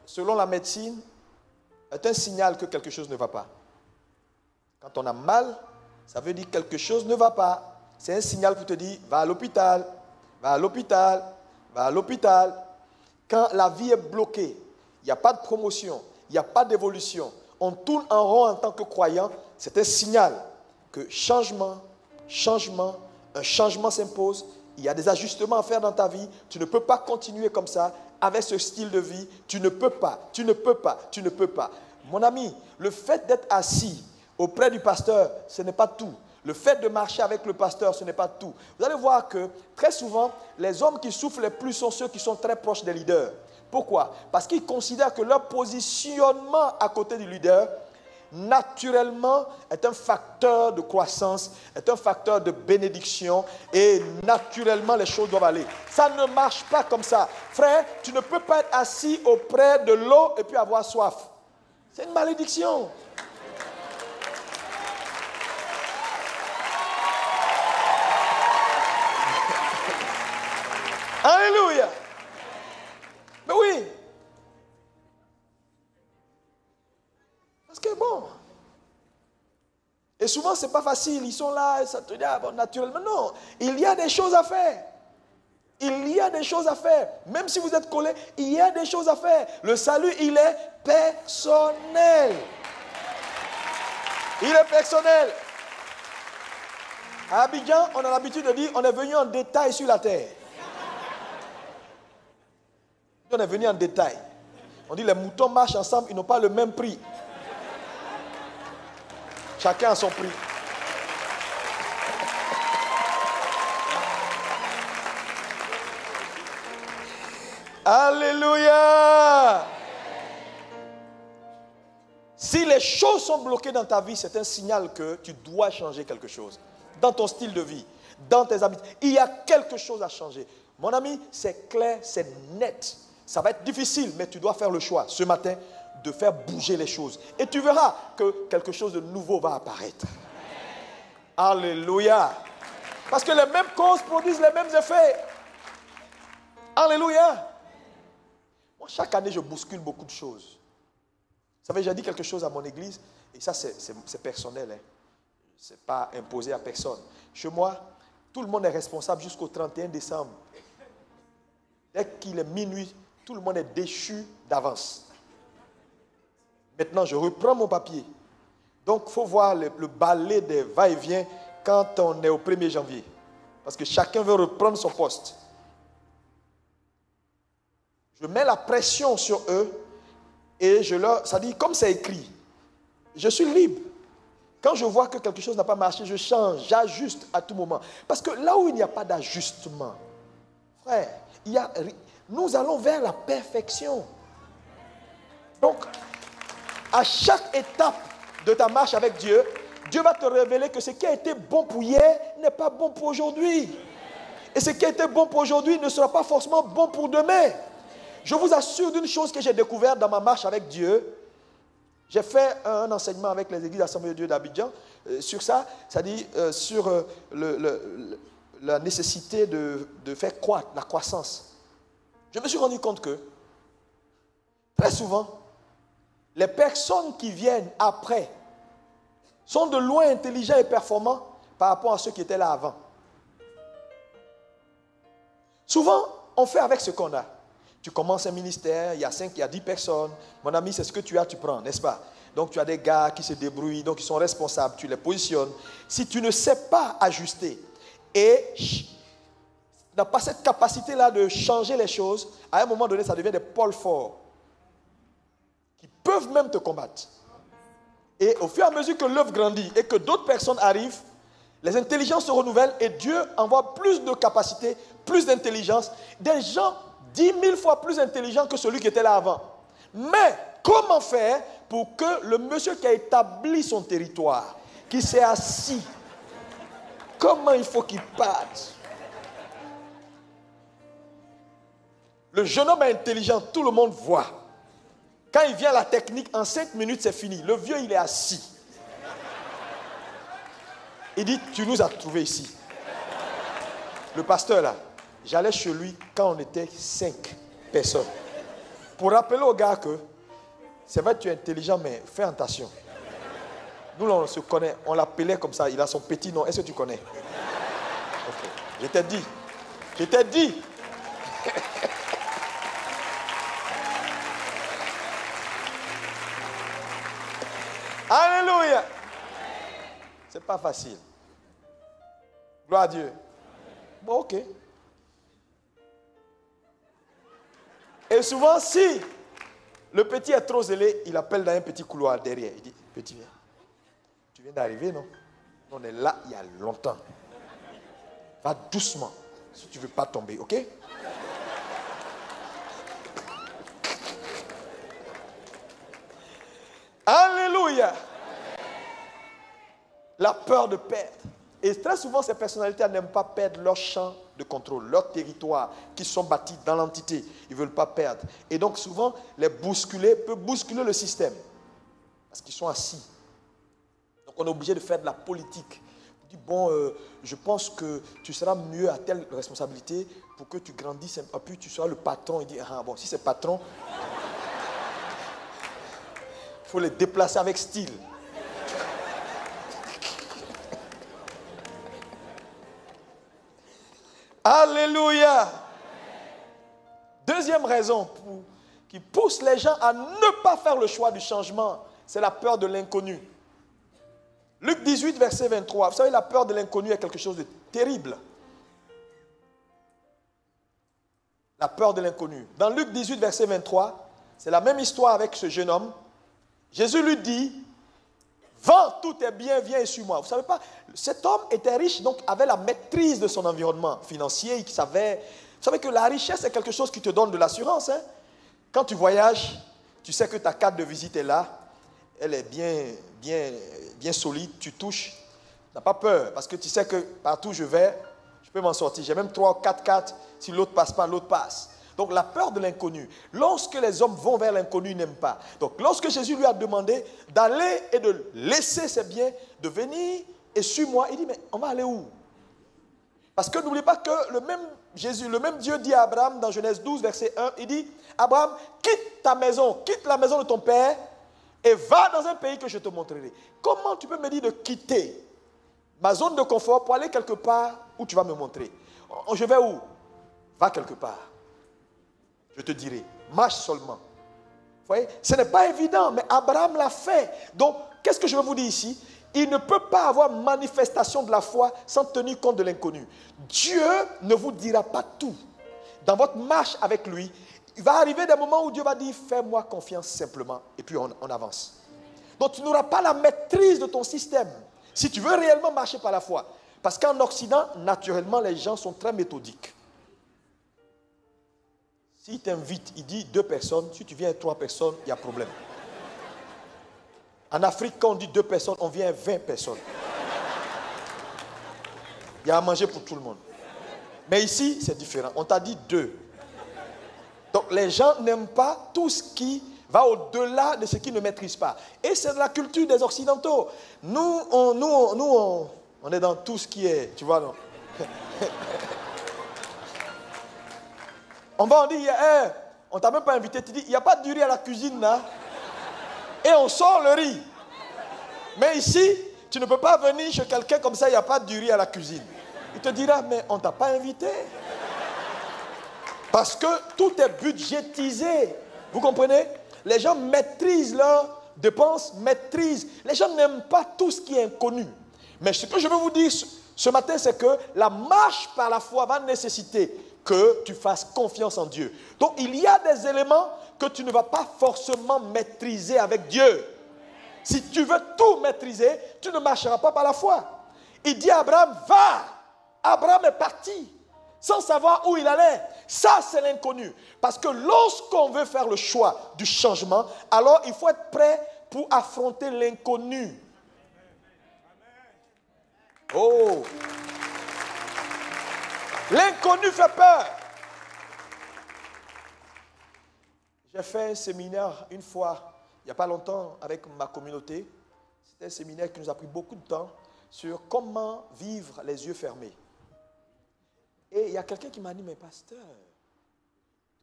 selon la médecine, est un signal que quelque chose ne va pas. Quand on a mal, ça veut dire que quelque chose ne va pas. C'est un signal pour te dire, va à l'hôpital, va à l'hôpital, va à l'hôpital. Quand la vie est bloquée, il n'y a pas de promotion, il n'y a pas d'évolution, on tourne en rond en tant que croyant, c'est un signal que changement, changement, un changement s'impose, il y a des ajustements à faire dans ta vie, tu ne peux pas continuer comme ça, avec ce style de vie, tu ne peux pas, tu ne peux pas, tu ne peux pas. Mon ami, le fait d'être assis auprès du pasteur, ce n'est pas tout. Le fait de marcher avec le pasteur, ce n'est pas tout. Vous allez voir que très souvent, les hommes qui souffrent le plus sont ceux qui sont très proches des leaders. Pourquoi? Parce qu'ils considèrent que leur positionnement à côté du leader, naturellement, est un facteur de croissance, est un facteur de bénédiction, et naturellement, les choses doivent aller. Ça ne marche pas comme ça. Frère, tu ne peux pas être assis auprès de l'eau et puis avoir soif. C'est une malédiction. Alléluia. Mais oui. Et souvent, ce n'est pas facile. Ils sont là, ça te dit, bon, naturellement. Non, il y a des choses à faire. Il y a des choses à faire. Même si vous êtes collé, il y a des choses à faire. Le salut, il est personnel. Il est personnel. À Abidjan, on a l'habitude de dire on est venu en détail sur la terre. On est venu en détail. On dit les moutons marchent ensemble, ils n'ont pas le même prix. Chacun a son prix. Alléluia. Si les choses sont bloquées dans ta vie, c'est un signal que tu dois changer quelque chose. Dans ton style de vie, dans tes habitudes. Il y a quelque chose à changer. Mon ami, c'est clair, c'est net. Ça va être difficile, mais tu dois faire le choix ce matin de faire bouger les choses. Et tu verras que quelque chose de nouveau va apparaître. Alléluia. Parce que les mêmes causes produisent les mêmes effets. Alléluia. Moi, chaque année, je bouscule beaucoup de choses. Vous savez, j'ai dit quelque chose à mon église, et ça, c'est personnel. Hein. Ce n'est pas imposé à personne. Chez moi, tout le monde est responsable jusqu'au 31 décembre. Dès qu'il est minuit, tout le monde est déchu d'avance. Maintenant, je reprends mon papier. Donc, il faut voir le, balai des va-et-vient quand on est au 1er janvier. Parce que chacun veut reprendre son poste. Je mets la pression sur eux et je leur. Ça dit, comme c'est écrit, je suis libre. Quand je vois que quelque chose n'a pas marché, je change, j'ajuste à tout moment. Parce que là où il n'y a pas d'ajustement, frère, il y a, nous allons vers la perfection. Donc, à chaque étape de ta marche avec Dieu, Dieu va te révéler que ce qui a été bon pour hier n'est pas bon pour aujourd'hui. Et ce qui a été bon pour aujourd'hui ne sera pas forcément bon pour demain. Je vous assure d'une chose que j'ai découverte dans ma marche avec Dieu. J'ai fait un enseignement avec les églises d'Assemblée de Dieu d'Abidjan euh, sur ça, c'est-à-dire euh, sur euh, la nécessité de, de faire croître, la croissance. Je me suis rendu compte que très souvent, les personnes qui viennent après sont de loin intelligents et performants par rapport à ceux qui étaient là avant. Souvent, on fait avec ce qu'on a. Tu commences un ministère, il y a 5, il y a 10 personnes. Mon ami, c'est ce que tu as, tu prends, n'est-ce pas? Donc tu as des gars qui se débrouillent, donc ils sont responsables, tu les positionnes. Si tu ne sais pas ajuster et n'as pas cette capacité-là de changer les choses, à un moment donné, ça devient des pôles forts même te combattre. Et au fur et à mesure que l'œuvre grandit et que d'autres personnes arrivent, les intelligences se renouvellent et Dieu envoie plus de capacités, plus d'intelligence, des gens dix mille fois plus intelligents que celui qui était là avant. Mais comment faire pour que le monsieur qui a établi son territoire, qui s'est assis, comment il faut qu'il parte? Le jeune homme est intelligent, tout le monde voit. Quand il vient à la technique, en cinq minutes, c'est fini. Le vieux, il est assis. Il dit, tu nous as trouvés ici. Le pasteur, là, j'allais chez lui quand on était cinq personnes. Pour rappeler au gars que, c'est vrai tu es intelligent, mais fais attention. Nous, on se connaît, on l'appelait comme ça, il a son petit nom. Est-ce que tu connais? Je t'ai dit. Je t'ai dit. Alléluia. C'est pas facile. Gloire à Dieu. Bon, ok. Et souvent, si le petit est trop zélé, il appelle dans un petit couloir derrière. Il dit, petit, viens. Tu viens d'arriver, non? On est là il y a longtemps. Va doucement, si tu ne veux pas tomber, ok? Alléluia. La peur de perdre. Et très souvent, ces personnalités n'aiment pas perdre leur champ de contrôle, leur territoire, qui sont bâtis dans l'entité. Ils ne veulent pas perdre. Et donc, souvent, les bousculer peut bousculer le système. Parce qu'ils sont assis. Donc, on est obligé de faire de la politique. On dit, bon, euh, je pense que tu seras mieux à telle responsabilité pour que tu grandisses un peu, puis tu seras le patron. Il dit, ah bon, si c'est patron, il faut les déplacer avec style. Alléluia. Deuxième raison qui pousse les gens à ne pas faire le choix du changement, c'est la peur de l'inconnu. Luc 18, verset 23. Vous savez, la peur de l'inconnu est quelque chose de terrible. La peur de l'inconnu. Dans Luc 18, verset 23, c'est la même histoire avec ce jeune homme. Jésus lui dit, Vends tout tes biens, viens et suis-moi. Vous savez pas, cet homme était riche, donc avait la maîtrise de son environnement financier. Il savait, vous savez que la richesse est quelque chose qui te donne de l'assurance. Hein. Quand tu voyages, tu sais que ta carte de visite est là. Elle est bien, bien, bien solide. Tu touches. Tu n'as pas peur parce que tu sais que partout où je vais, Je peux m'en sortir. J'ai même 3 ou 4 4. Si l'autre passe pas, l'autre passe. Donc la peur de l'inconnu. Lorsque les hommes vont vers l'inconnu, ils n'aiment pas. Donc lorsque Jésus lui a demandé d'aller et de laisser ses biens, de venir et suis-moi, il dit, mais on va aller où? Parce que n'oubliez pas que le même Jésus, le même Dieu dit à Abraham dans Genèse 12, verset 1, il dit, Abraham, quitte ta maison, quitte la maison de ton père et va dans un pays que je te montrerai. Comment tu peux me dire de quitter ma zone de confort pour aller quelque part où tu vas me montrer? Je vais où? Va quelque part je te dirai, marche seulement. Vous voyez, ce n'est pas évident, mais Abraham l'a fait. Donc, qu'est-ce que je veux vous dire ici? Il ne peut pas avoir manifestation de la foi sans tenir compte de l'inconnu. Dieu ne vous dira pas tout. Dans votre marche avec lui, il va arriver des moments où Dieu va dire, fais-moi confiance simplement, et puis on, avance. Donc tu n'auras pas la maîtrise de ton système si tu veux réellement marcher par la foi. Parce qu'en Occident, naturellement, les gens sont très méthodiques. S'il t'invite, il dit deux personnes. Si tu viens trois personnes, il y a problème. En Afrique, quand on dit deux personnes, on vient 20 personnes. Il y a à manger pour tout le monde. Mais ici, c'est différent. On t'a dit deux. Donc les gens n'aiment pas tout ce qui va au-delà de ce qu'ils ne maîtrisent pas. Et c'est la culture des Occidentaux. Nous, on, nous, nous on, est dans tout ce qui est, tu vois, non? On va, on dit, eh, on t'a même pas invité, tu dis, il n'y a pas de riz à la cuisine là. Et on sort le riz. Mais ici, tu ne peux pas venir chez quelqu'un comme ça, il n'y a pas de riz à la cuisine. Il te dira, mais on ne t'a pas invité. Parce que tout est budgétisé. Vous comprenez? Les gens maîtrisent leurs dépenses, maîtrisent. Les gens n'aiment pas tout ce qui est inconnu. Mais ce que je veux vous dire ce matin, c'est que la marche par la foi va nécessiter que tu fasses confiance en Dieu. Donc il y a des éléments que tu ne vas pas forcément maîtriser avec Dieu. Si tu veux tout maîtriser, tu ne marcheras pas par la foi. Il dit à Abraham, va. Abraham est parti sans savoir où il allait. Ça, c'est l'inconnu. Parce que lorsqu'on veut faire le choix du changement, alors il faut être prêt pour affronter l'inconnu. Oh, L'inconnu fait peur. J'ai fait un séminaire une fois, il n'y a pas longtemps, avec ma communauté. C'était un séminaire qui nous a pris beaucoup de temps sur comment vivre les yeux fermés. Et il y a quelqu'un qui m'a dit, mais pasteur,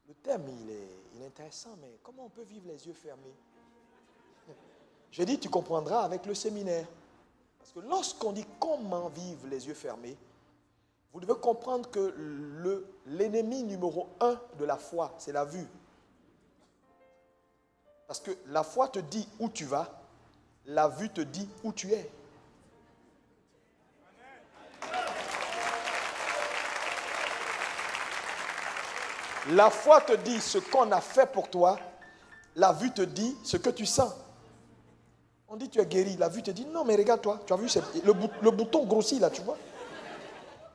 le thème, il est, est intéressant, mais comment on peut vivre les yeux fermés? J'ai dit, tu comprendras avec le séminaire. Parce que lorsqu'on dit comment vivre les yeux fermés, vous devez comprendre que l'ennemi numéro un de la foi, c'est la vue. Parce que la foi te dit où tu vas, la vue te dit où tu es. La foi te dit ce qu'on a fait pour toi, la vue te dit ce que tu sens. On dit tu es guéri, la vue te dit non mais regarde-toi, tu as vu le, le bouton grossit là, tu vois.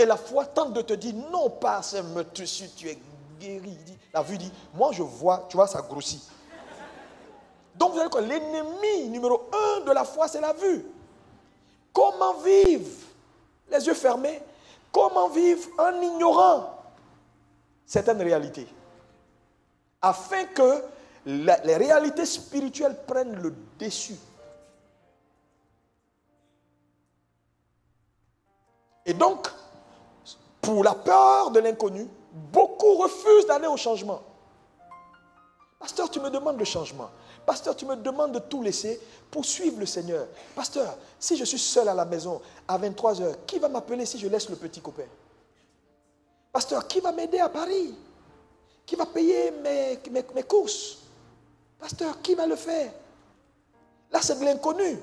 Et la foi tente de te dire, non pas me dessus, tu es guéri. La vue dit, moi je vois, tu vois, ça grossit. Donc vous savez quoi L'ennemi numéro un de la foi, c'est la vue. Comment vivre? Les yeux fermés Comment vivre en ignorant? Certaines réalités Afin que les réalités spirituelles prennent le dessus. Et donc, pour la peur de l'inconnu, beaucoup refusent d'aller au changement. Pasteur, tu me demandes le changement. Pasteur, tu me demandes de tout laisser pour suivre le Seigneur. Pasteur, si je suis seul à la maison à 23 heures, qui va m'appeler si je laisse le petit copain? Pasteur, qui va m'aider à Paris? Qui va payer mes, mes, mes courses? Pasteur, qui va le faire? Là, c'est de l'inconnu.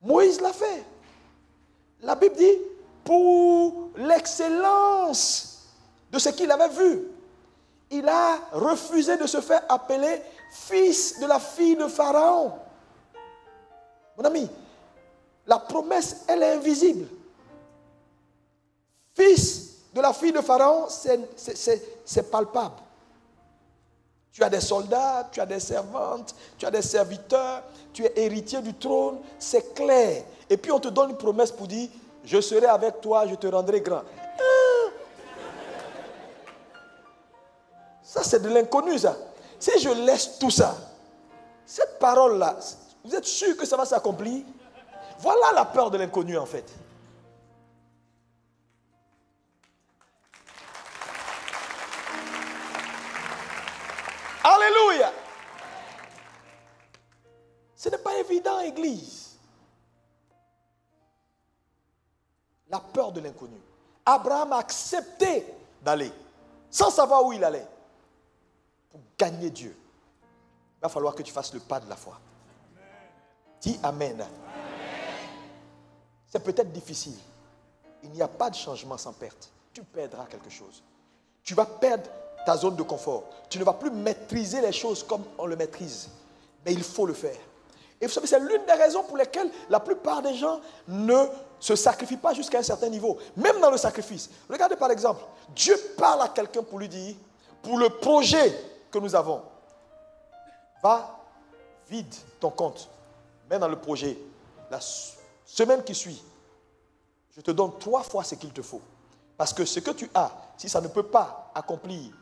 Moïse l'a fait. La Bible dit, pour l'excellence de ce qu'il avait vu. Il a refusé de se faire appeler fils de la fille de Pharaon. Mon ami, la promesse, elle est invisible. Fils de la fille de Pharaon, c'est palpable. Tu as des soldats, tu as des servantes, tu as des serviteurs, tu es héritier du trône, c'est clair. Et puis on te donne une promesse pour dire, Je serai avec toi, je te rendrai grand. Ah. Ça, c'est de l'inconnu, ça. Si je laisse tout ça, cette parole-là, vous êtes sûr que ça va s'accomplir? Voilà la peur de l'inconnu, en fait. Alléluia. Ce n'est pas évident, Église. La peur de l'inconnu. Abraham a accepté d'aller, sans savoir où il allait, pour gagner Dieu. Il va falloir que tu fasses le pas de la foi. Dis Amen. C'est peut-être difficile. Il n'y a pas de changement sans perte. Tu perdras quelque chose. Tu vas perdre ta zone de confort. Tu ne vas plus maîtriser les choses comme on le maîtrise. Mais il faut le faire. Et vous savez, c'est l'une des raisons pour lesquelles la plupart des gens ne se sacrifient pas jusqu'à un certain niveau. Même dans le sacrifice. Regardez par exemple, Dieu parle à quelqu'un pour lui dire, pour le projet que nous avons, va, vide ton compte, mets dans le projet. La semaine qui suit, je te donne trois fois ce qu'il te faut. Parce que ce que tu as, si ça ne peut pas accomplir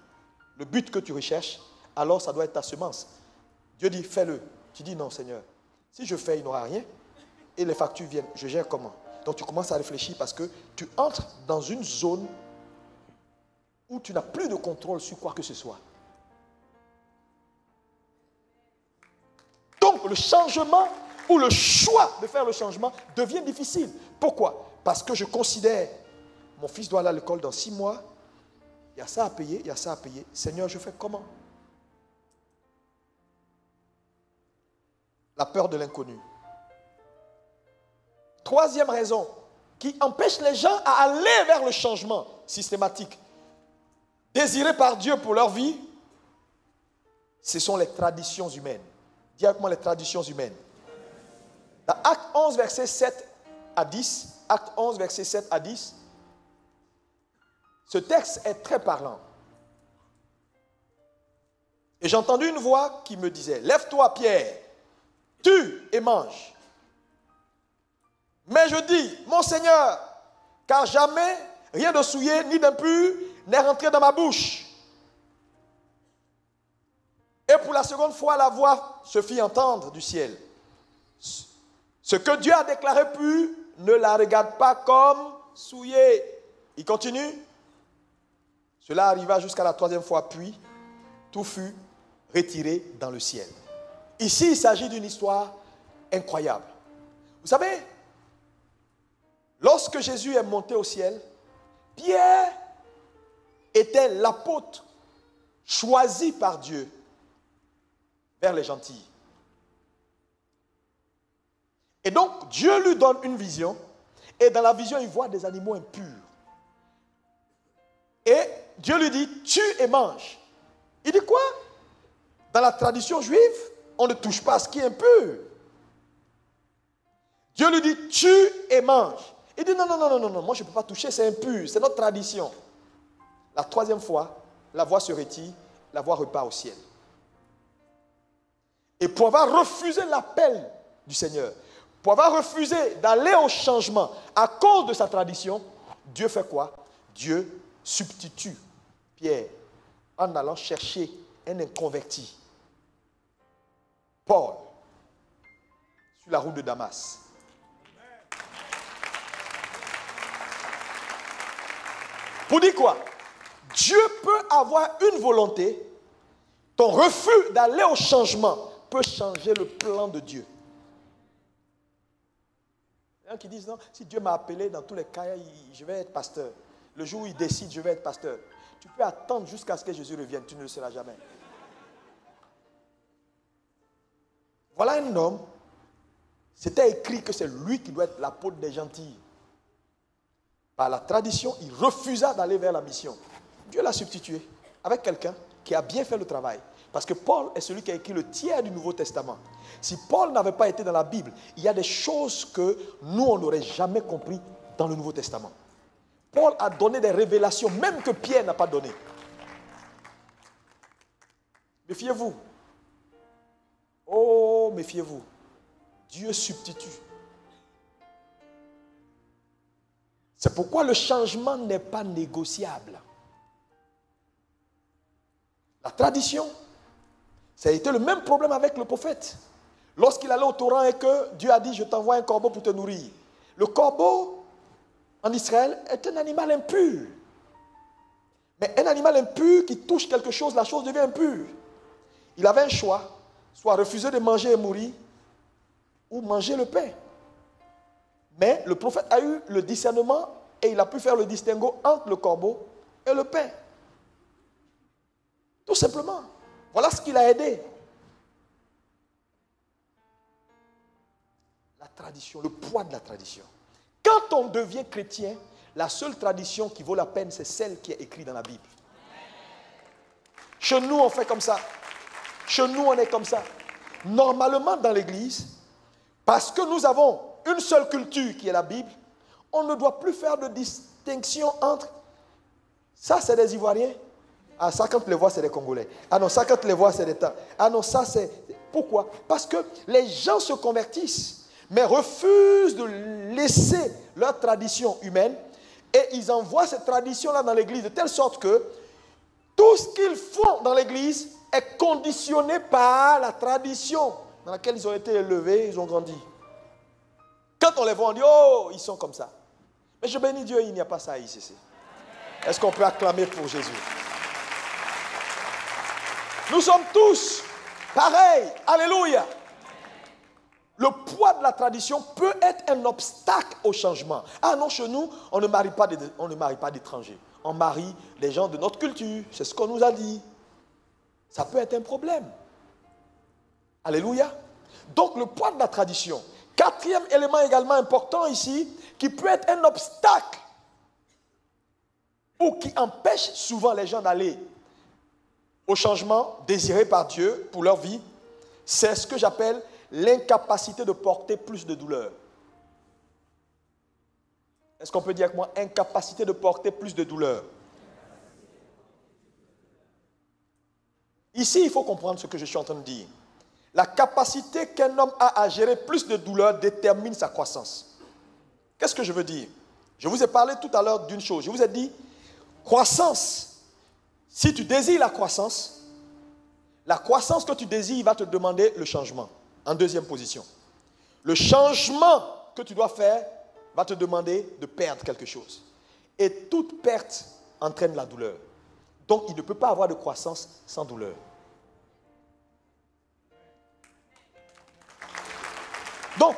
le but que tu recherches, alors ça doit être ta semence. Dieu dit, fais-le. Tu dis, non Seigneur, si je fais, il n'y aura rien. Et les factures viennent, je gère comment? Donc tu commences à réfléchir parce que tu entres dans une zone où tu n'as plus de contrôle sur quoi que ce soit. Donc le changement ou le choix de faire le changement devient difficile. Pourquoi? Parce que je considère, mon fils doit aller à l'école dans six mois, il y a ça à payer, il y a ça à payer. Seigneur, je fais comment? La peur de l'inconnu. Troisième raison qui empêche les gens à aller vers le changement systématique, désiré par Dieu pour leur vie, ce sont les traditions humaines. Dis avec moi les traditions humaines. Dans Acte 11, verset 7 à 10, Acte 11, verset 7 à 10, ce texte est très parlant. Et j'ai entendu une voix qui me disait, lève-toi Pierre, tue et mange. Mais je dis, mon Seigneur, car jamais rien de souillé ni d'impur n'est rentré dans ma bouche. Et pour la seconde fois, la voix se fit entendre du ciel. Ce que Dieu a déclaré pur, ne la regarde pas comme souillé. Il continue. Cela arriva jusqu'à la troisième fois, puis tout fut retiré dans le ciel. Ici, il s'agit d'une histoire incroyable. Vous savez, lorsque Jésus est monté au ciel, Pierre était l'apôtre choisi par Dieu vers les gentils. Et donc, Dieu lui donne une vision, et dans la vision, il voit des animaux impurs. Et Dieu lui dit, tue et mange. Il dit quoi? Dans la tradition juive, on ne touche pas à ce qui est impur. Dieu lui dit, tue et mange. Il dit, non, non, non, non, non, moi je ne peux pas toucher, c'est impur, c'est notre tradition. La troisième fois, la voix se retire, la voix repart au ciel. Et pour avoir refusé l'appel du Seigneur, pour avoir refusé d'aller au changement à cause de sa tradition, Dieu fait quoi? Dieu substitue Pierre en allant chercher un inconverti, Paul, sur la route de Damas. Pour dire quoi? Dieu peut avoir une volonté, ton refus d'aller au changement peut changer le plan de Dieu. Il y a qui disent non, si Dieu m'a appelé, dans tous les cas, je vais être pasteur. Le jour où il décide, je vais être pasteur. Tu peux attendre jusqu'à ce que Jésus revienne, tu ne le seras jamais. Voilà un homme, c'était écrit que c'est lui qui doit être l'apôtre des gentils. Par la tradition, il refusa d'aller vers la mission. Dieu l'a substitué avec quelqu'un qui a bien fait le travail. Parce que Paul est celui qui a écrit le tiers du Nouveau Testament. Si Paul n'avait pas été dans la Bible, il y a des choses que nous, on n'aurait jamais compris dans le Nouveau Testament. Paul a donné des révélations, même que Pierre n'a pas donné. Méfiez-vous. Oh, méfiez-vous. Dieu substitue. C'est pourquoi le changement n'est pas négociable. La tradition, ça a été le même problème avec le prophète. Lorsqu'il allait au torrent et que Dieu a dit, je t'envoie un corbeau pour te nourrir. Le corbeau, en Israël, est un animal impur. Mais un animal impur qui touche quelque chose, la chose devient impure. Il avait un choix, soit refuser de manger et mourir, ou manger le pain. Mais le prophète a eu le discernement et il a pu faire le distinguo entre le corbeau et le pain. Tout simplement. Voilà ce qui l'a aidé. La tradition, le poids de la tradition. Quand on devient chrétien, la seule tradition qui vaut la peine, c'est celle qui est écrite dans la Bible. Chez nous, on fait comme ça. Chez nous, on est comme ça. Normalement, dans l'Église, parce que nous avons une seule culture qui est la Bible, on ne doit plus faire de distinction entre ça, c'est des Ivoiriens. Ah, ça, quand tu les vois, c'est des Congolais. Ah non, ça, quand tu les vois, c'est des. Ah non, ça, c'est. Pourquoi? Parce que les gens se convertissent, mais refusent de laisser leur tradition humaine et ils envoient cette tradition-là dans l'église de telle sorte que tout ce qu'ils font dans l'église est conditionné par la tradition dans laquelle ils ont été élevés, ils ont grandi. Quand on les voit, on dit, oh, ils sont comme ça. Mais je bénis Dieu, il n'y a pas ça ici. Est-ce qu'on peut acclamer pour Jésus? Nous sommes tous pareils. Alléluia. Le poids de la tradition peut être un obstacle au changement. Ah non, chez nous, on ne marie pas, on ne marie pas d'étrangers. On marie les gens de notre culture. C'est ce qu'on nous a dit. Ça peut être un problème. Alléluia. Donc le poids de la tradition. Quatrième élément également important ici, qui peut être un obstacle ou qui empêche souvent les gens d'aller au changement désiré par Dieu pour leur vie, c'est ce que j'appelle l'incapacité de porter plus de douleur. Est-ce qu'on peut dire avec moi incapacité de porter plus de douleur? Ici, il faut comprendre ce que je suis en train de dire. La capacité qu'un homme a à gérer plus de douleur détermine sa croissance. Qu'est-ce que je veux dire? Je vous ai parlé tout à l'heure d'une chose. Je vous ai dit, croissance, si tu désires la croissance, la croissance que tu désires va te demander le changement. En deuxième position. Le changement que tu dois faire va te demander de perdre quelque chose. Et toute perte entraîne la douleur. Donc il ne peut pas avoir de croissance sans douleur. Donc,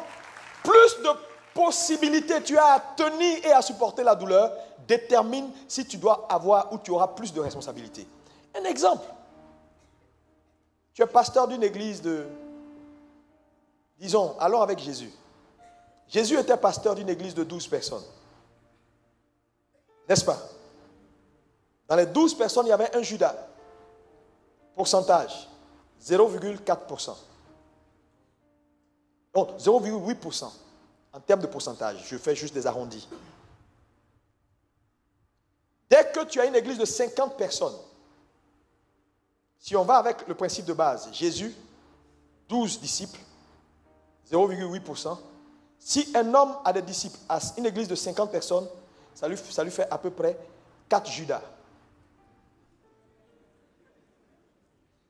plus de possibilités tu as à tenir et à supporter la douleur détermine si tu dois avoir ou tu auras plus de responsabilités. Un exemple. Tu es pasteur d'une église de, disons, allons avec Jésus. Jésus était pasteur d'une église de 12 personnes. N'est-ce pas? Dans les 12 personnes, il y avait un Judas. Pourcentage, 0,4%. 0,8% en termes de pourcentage. Je fais juste des arrondis. Dès que tu as une église de 50 personnes, si on va avec le principe de base, Jésus, 12 disciples, 0,8%. Si un homme a des disciples à une église de 50 personnes, ça lui, ça lui fait à peu près 4 Judas.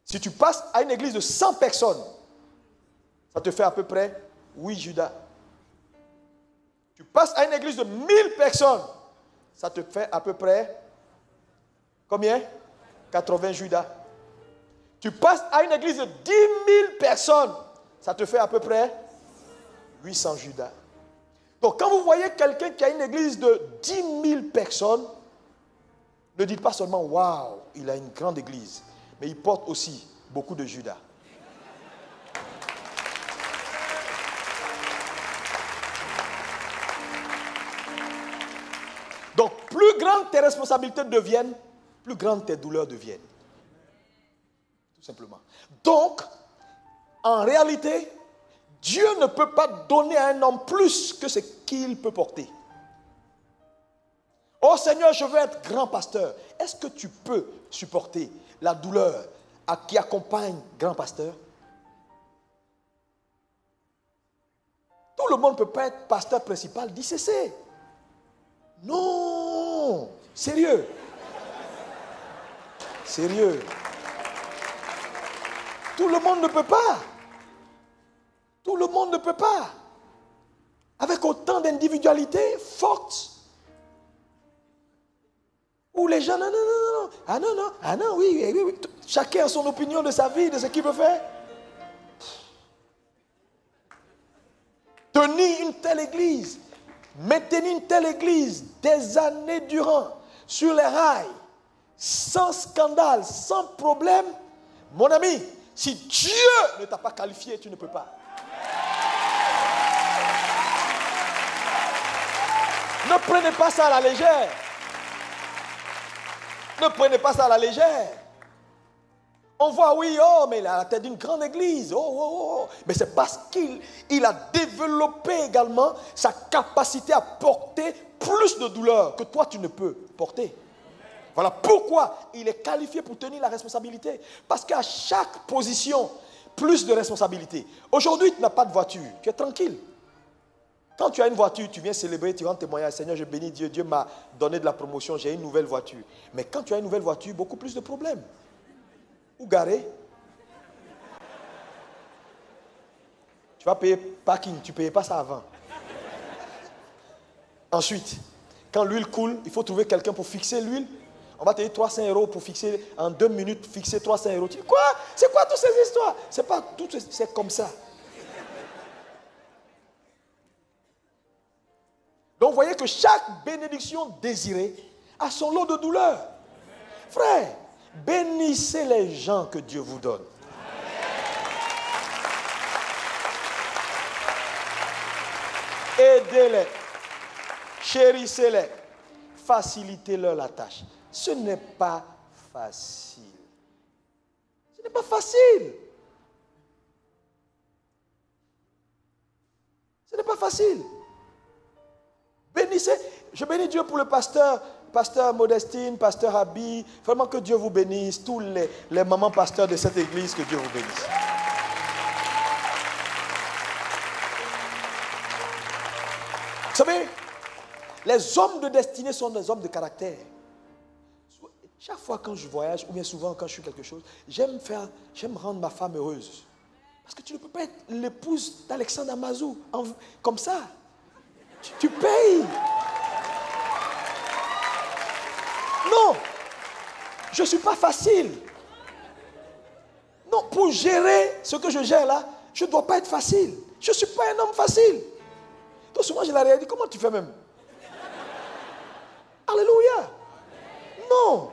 Si tu passes à une église de 100 personnes, ça te fait à peu près 8 Judas. Tu passes à une église de 1000 personnes, ça te fait à peu près combien? 80 Judas. Tu passes à une église de 10 000 personnes, ça te fait à peu près 800 Judas. Donc quand vous voyez quelqu'un qui a une église de 10 000 personnes, ne dites pas seulement waouh, il a une grande église, mais il porte aussi beaucoup de Judas. Plus grandes tes responsabilités deviennent, plus grandes tes douleurs deviennent. Tout simplement. Donc, en réalité, Dieu ne peut pas donner à un homme plus que ce qu'il peut porter. Oh Seigneur, je veux être grand pasteur. Est-ce que tu peux supporter la douleur qui accompagne grand pasteur? Tout le monde ne peut pas être pasteur principal d'ICC. Non, sérieux. Sérieux. Tout le monde ne peut pas. Tout le monde ne peut pas. Avec autant d'individualité forte. Où les gens, non, non, non, non. Ah non, non. Ah non, oui, oui, oui. Chacun a son opinion de sa vie, de ce qu'il veut faire. Tenir une telle église, maintenir une telle église des années durant sur les rails, sans scandale, sans problème, mon ami, si Dieu ne t'a pas qualifié, tu ne peux pas. Ne prenez pas ça à la légère. Ne prenez pas ça à la légère. On voit, oui, oh, mais il a la tête d'une grande église. Oh, oh, oh. Mais c'est parce qu'il il a développé également sa capacité à porter plus de douleur que toi, tu ne peux porter. Voilà pourquoi il est qualifié pour tenir la responsabilité. Parce qu'à chaque position, plus de responsabilité. Aujourd'hui, tu n'as pas de voiture. Tu es tranquille. Quand tu as une voiture, tu viens célébrer, tu rends témoignage. Seigneur, je bénis Dieu. Dieu m'a donné de la promotion. J'ai une nouvelle voiture. Mais quand tu as une nouvelle voiture, beaucoup plus de problèmes. Où garer? Tu vas payer parking. Tu ne payais pas ça avant. Ensuite, quand l'huile coule, il faut trouver quelqu'un pour fixer l'huile. On va te dire 300 euros pour fixer en deux minutes, fixer 300 euros. Tu dis, quoi? C'est quoi toutes ces histoires? C'est pas tout, c'est comme ça. Donc, vous voyez que chaque bénédiction désirée a son lot de douleur. Frère, bénissez les gens que Dieu vous donne. Aidez-les, chérissez-les, facilitez-leur la tâche. Ce n'est pas facile. Ce n'est pas facile. Ce n'est pas facile. Bénissez. Je bénis Dieu pour le pasteur, pasteur Modestine, pasteur Habi. Vraiment que Dieu vous bénisse. Tous les, les mamans pasteurs de cette église, que Dieu vous bénisse. Vous savez, les hommes de destinée sont des hommes de caractère. Chaque fois quand je voyage, ou bien souvent quand je suis quelque chose, j'aime faire, j'aime rendre ma femme heureuse. Parce que tu ne peux pas être l'épouse d'Alexandre Amazou comme ça. Tu payes. Non, je ne suis pas facile. Non, pour gérer ce que je gère là, je ne dois pas être facile. Je ne suis pas un homme facile. Donc souvent je ai dit, comment tu fais même? Alléluia. Non.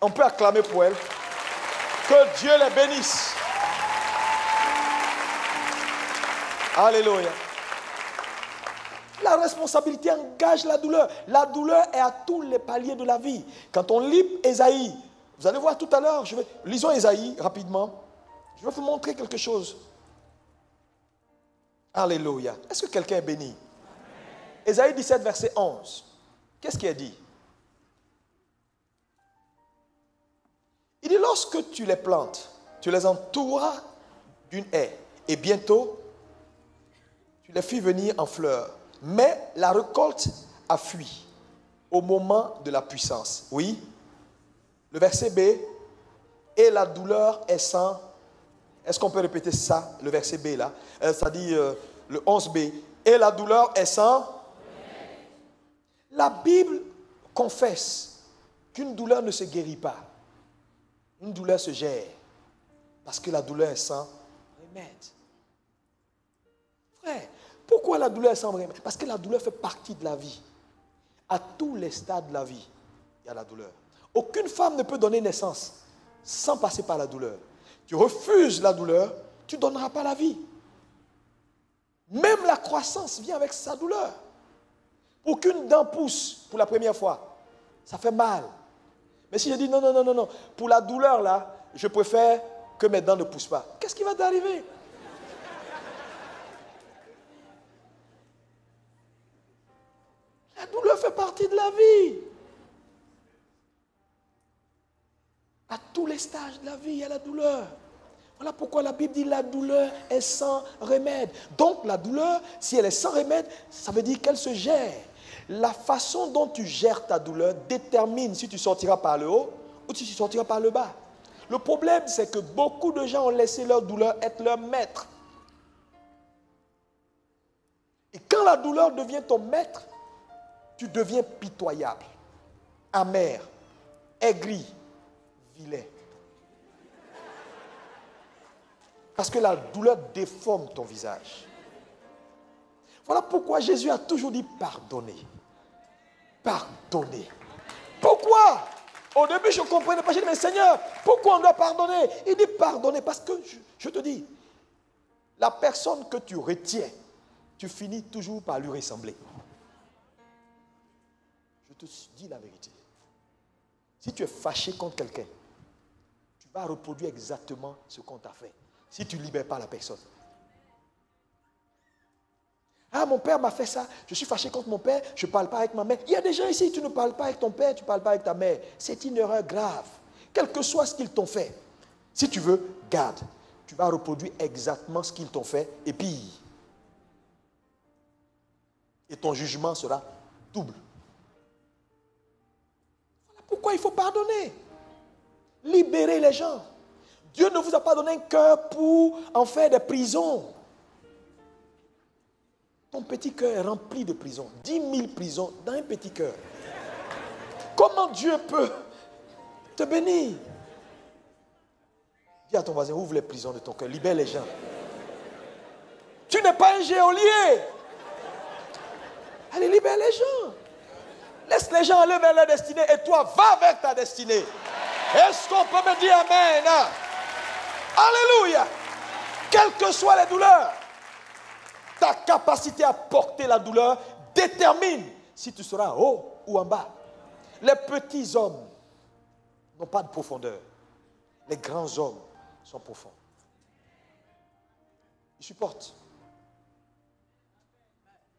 On peut acclamer pour elle. Que Dieu les bénisse. Alléluia. La responsabilité engage la douleur. La douleur est à tous les paliers de la vie. Quand on lit Ésaïe, vous allez voir tout à l'heure, lisons Ésaïe rapidement. Je vais vous montrer quelque chose. Alléluia. Est-ce que quelqu'un est béni? Ésaïe 17, verset 11. Qu'est-ce qui est dit? Il dit, lorsque tu les plantes, tu les entouras d'une haie, et bientôt, tu les fis venir en fleurs. Mais la récolte a fui au moment de la puissance. Oui. Le verset B, et la douleur est sans. Est-ce qu'on peut répéter ça, le verset B là? Euh, Ça dit euh, le 11b, et la douleur est sans. La Bible confesse qu'une douleur ne se guérit pas. Une douleur se gère. Parce que la douleur est sans remède. Frère, pourquoi la douleur sans remède Parce que la douleur fait partie de la vie. À tous les stades de la vie, il y a la douleur. Aucune femme ne peut donner naissance sans passer par la douleur. Tu refuses la douleur, tu ne donneras pas la vie. Même la croissance vient avec sa douleur. Pour qu'une dent pousse pour la première fois, ça fait mal. Mais si je dis non, non, non, non, non, pour la douleur là, je préfère que mes dents ne poussent pas. Qu'est-ce qui va t'arriver? La douleur fait partie de la vie? À tous les stages de la vie, il y a la douleur. Voilà pourquoi la Bible dit la douleur est sans remède. Donc la douleur, si elle est sans remède, ça veut dire qu'elle se gère. La façon dont tu gères ta douleur détermine si tu sortiras par le haut ou si tu sortiras par le bas. Le problème, c'est que beaucoup de gens ont laissé leur douleur être leur maître. Et quand la douleur devient ton maître, tu deviens pitoyable, amer, aigri, vilain. Parce que la douleur déforme ton visage. Voilà pourquoi Jésus a toujours dit pardonner. Pardonner. Pourquoi? Au début, je ne comprenais pas. J'ai dit, mais Seigneur, pourquoi on doit pardonner? Il dit pardonner parce que je, je te dis, la personne que tu retiens, tu finis toujours par lui ressembler. Te dis la vérité. Si tu es fâché contre quelqu'un, tu vas reproduire exactement ce qu'on t'a fait. Si tu ne libères pas la personne. Ah, mon père m'a fait ça. Je suis fâché contre mon père. Je ne parle pas avec ma mère. Il y a des gens ici, tu ne parles pas avec ton père, tu ne parles pas avec ta mère. C'est une erreur grave. Quel que soit ce qu'ils t'ont fait. Si tu veux, garde. Tu vas reproduire exactement ce qu'ils t'ont fait. Et puis, et ton jugement sera double. Pourquoi il faut pardonner? Libérer les gens. Dieu ne vous a pas donné un cœur pour en faire des prisons. Ton petit cœur est rempli de prisons. 10 000 prisons dans un petit cœur. Comment Dieu peut te bénir? Dis à ton voisin, ouvre les prisons de ton cœur, libère les gens. Tu n'es pas un géolier. Allez, libère les gens. Laisse les gens aller vers leur destinée et toi, va vers ta destinée. Est-ce qu'on peut me dire Amen? Alléluia. Quelles que soient les douleurs, ta capacité à porter la douleur détermine si tu seras haut ou en bas. Les petits hommes n'ont pas de profondeur. Les grands hommes sont profonds. Ils supportent.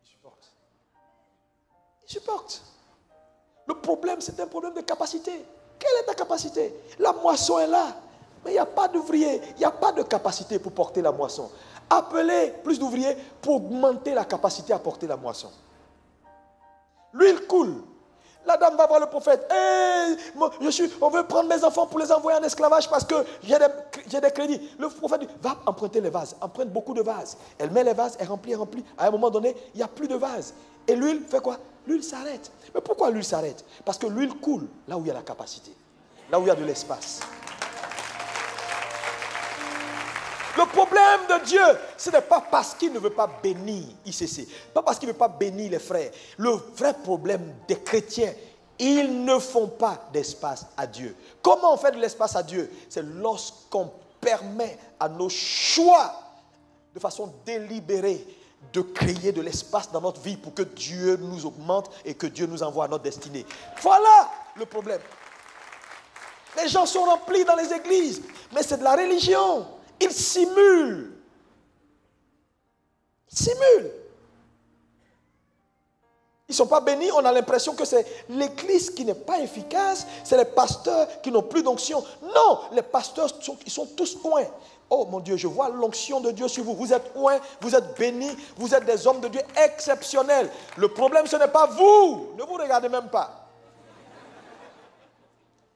Ils supportent. Ils supportent. Le problème, c'est un problème de capacité. Quelle est ta capacité? La moisson est là. Mais il n'y a pas d'ouvrier, il n'y a pas de capacité pour porter la moisson. Appelez plus d'ouvriers pour augmenter la capacité à porter la moisson. L'huile coule. La dame va voir le prophète. Hey, on veut prendre mes enfants pour les envoyer en esclavage parce que j'ai des, crédits. Le prophète va emprunter les vases. Emprunte beaucoup de vases. Elle met les vases, elle remplit, elle remplit. À un moment donné, il n'y a plus de vases. Et l'huile fait quoi? L'huile s'arrête. Mais pourquoi l'huile s'arrête? Parce que l'huile coule là où il y a la capacité. Là où il y a de l'espace. Le problème de Dieu, ce n'est pas parce qu'il ne veut pas bénir ICC, pas parce qu'il ne veut pas bénir les frères. Le vrai problème des chrétiens, ils ne font pas d'espace à Dieu. Comment on fait de l'espace à Dieu? C'est lorsqu'on permet à nos choix, de façon délibérée, de créer de l'espace dans notre vie pour que Dieu nous augmente et que Dieu nous envoie à notre destinée. Voilà le problème. Les gens sont remplis dans les églises, mais c'est de la religion. Ils simulent. Ils simulent. Ils ne sont pas bénis, on a l'impression que c'est l'église qui n'est pas efficace, c'est les pasteurs qui n'ont plus d'onction. Non, les pasteurs, sont, ils sont tous loin. Oh mon Dieu, je vois l'onction de Dieu sur vous. Vous êtes loin, vous êtes bénis, vous êtes des hommes de Dieu exceptionnels. Le problème, ce n'est pas vous. Ne vous regardez même pas.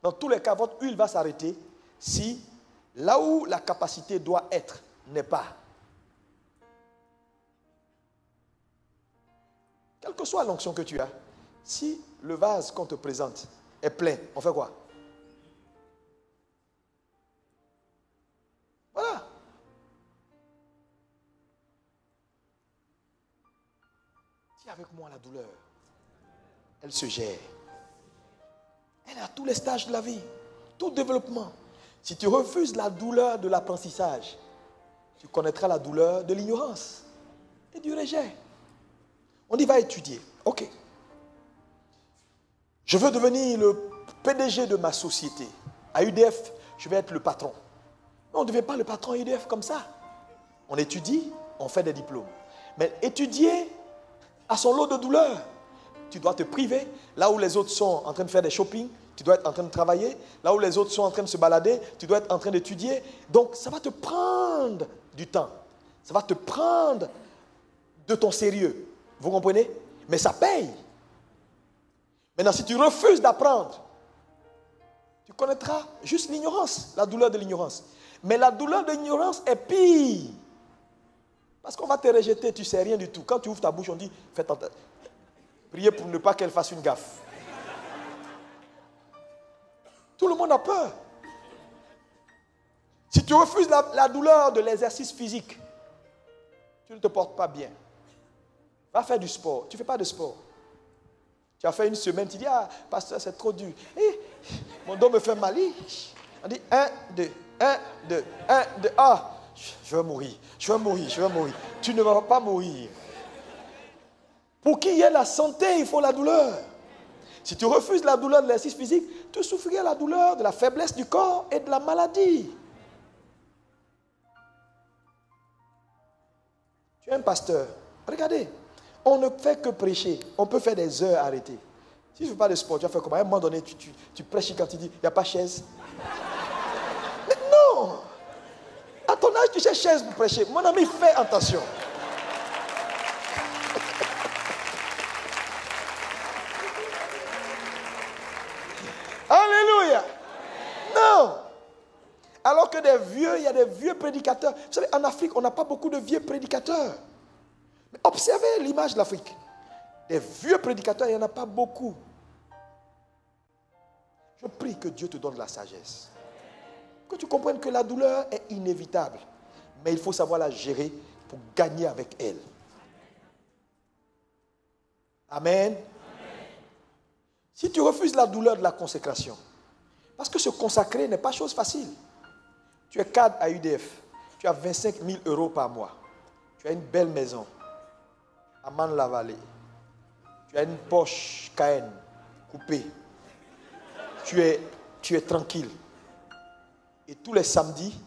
Dans tous les cas, votre huile va s'arrêter si là où la capacité doit être n'est pas. Quelle que soit l'onction que tu as, si le vase qu'on te présente est plein, on fait quoi? Avec moi la douleur. Elle se gère. Elle a tous les stages de la vie, tout développement. Si tu refuses la douleur de l'apprentissage, tu connaîtras la douleur de l'ignorance et du rejet. On y va étudier. Ok. Je veux devenir le PDG de ma société. À UDF, je vais être le patron. Mais on ne devient pas le patron à UDF comme ça. On étudie, on fait des diplômes. Mais étudier à son lot de douleurs. Tu dois te priver. Là où les autres sont en train de faire des shopping, tu dois être en train de travailler. Là où les autres sont en train de se balader, tu dois être en train d'étudier. Donc, ça va te prendre du temps. Ça va te prendre de ton sérieux. Vous comprenez? Mais ça paye. Maintenant, si tu refuses d'apprendre, tu connaîtras juste l'ignorance, la douleur de l'ignorance. Mais la douleur de l'ignorance est pire. Parce qu'on va te rejeter, tu ne sais rien du tout. Quand tu ouvres ta bouche, on dit, fais. Priez pour ne pas qu'elle fasse une gaffe. Tout le monde a peur. Si tu refuses la, douleur de l'exercice physique, tu ne te portes pas bien. Va faire du sport. Tu ne fais pas de sport. Tu as fait une semaine, tu dis, ah, pasteur, c'est trop dur. Eh, mon dos me fait mal. On dit, un, deux, un, deux, un, deux. Ah, je vais mourir, je vais mourir, je vais mourir. Tu ne vas pas mourir. Pour qu'il y ait la santé, il faut la douleur. Si tu refuses la douleur de l'exercice physique, tu souffriras la douleur de la faiblesse du corps et de la maladie. Tu es un pasteur. Regardez, on ne fait que prêcher. On peut faire des heures arrêtées. Si tu ne fais pas de sport, tu vas faire comment? À un moment donné, tu prêches quand tu dis, il n'y a pas de chaise. À ton âge, tu sais chaise pour prêcher. Mon ami, fais attention. Alléluia. Non. Alors que des vieux, il y a des vieux prédicateurs. Vous savez, en Afrique, on n'a pas beaucoup de vieux prédicateurs. Mais observez l'image de l'Afrique. Des vieux prédicateurs, il n'y en a pas beaucoup. Je prie que Dieu te donne la sagesse. Que tu comprennes que la douleur est inévitable. Mais il faut savoir la gérer pour gagner avec elle. Amen. Si tu refuses la douleur de la consécration, parce que se consacrer n'est pas chose facile. Tu es cadre à UDF, tu as 25 000 euros par mois, tu as une belle maison à Man-la-Vallée, tu as une poche Cayenne coupée, tu es, tu es tranquille. Et tous les samedis,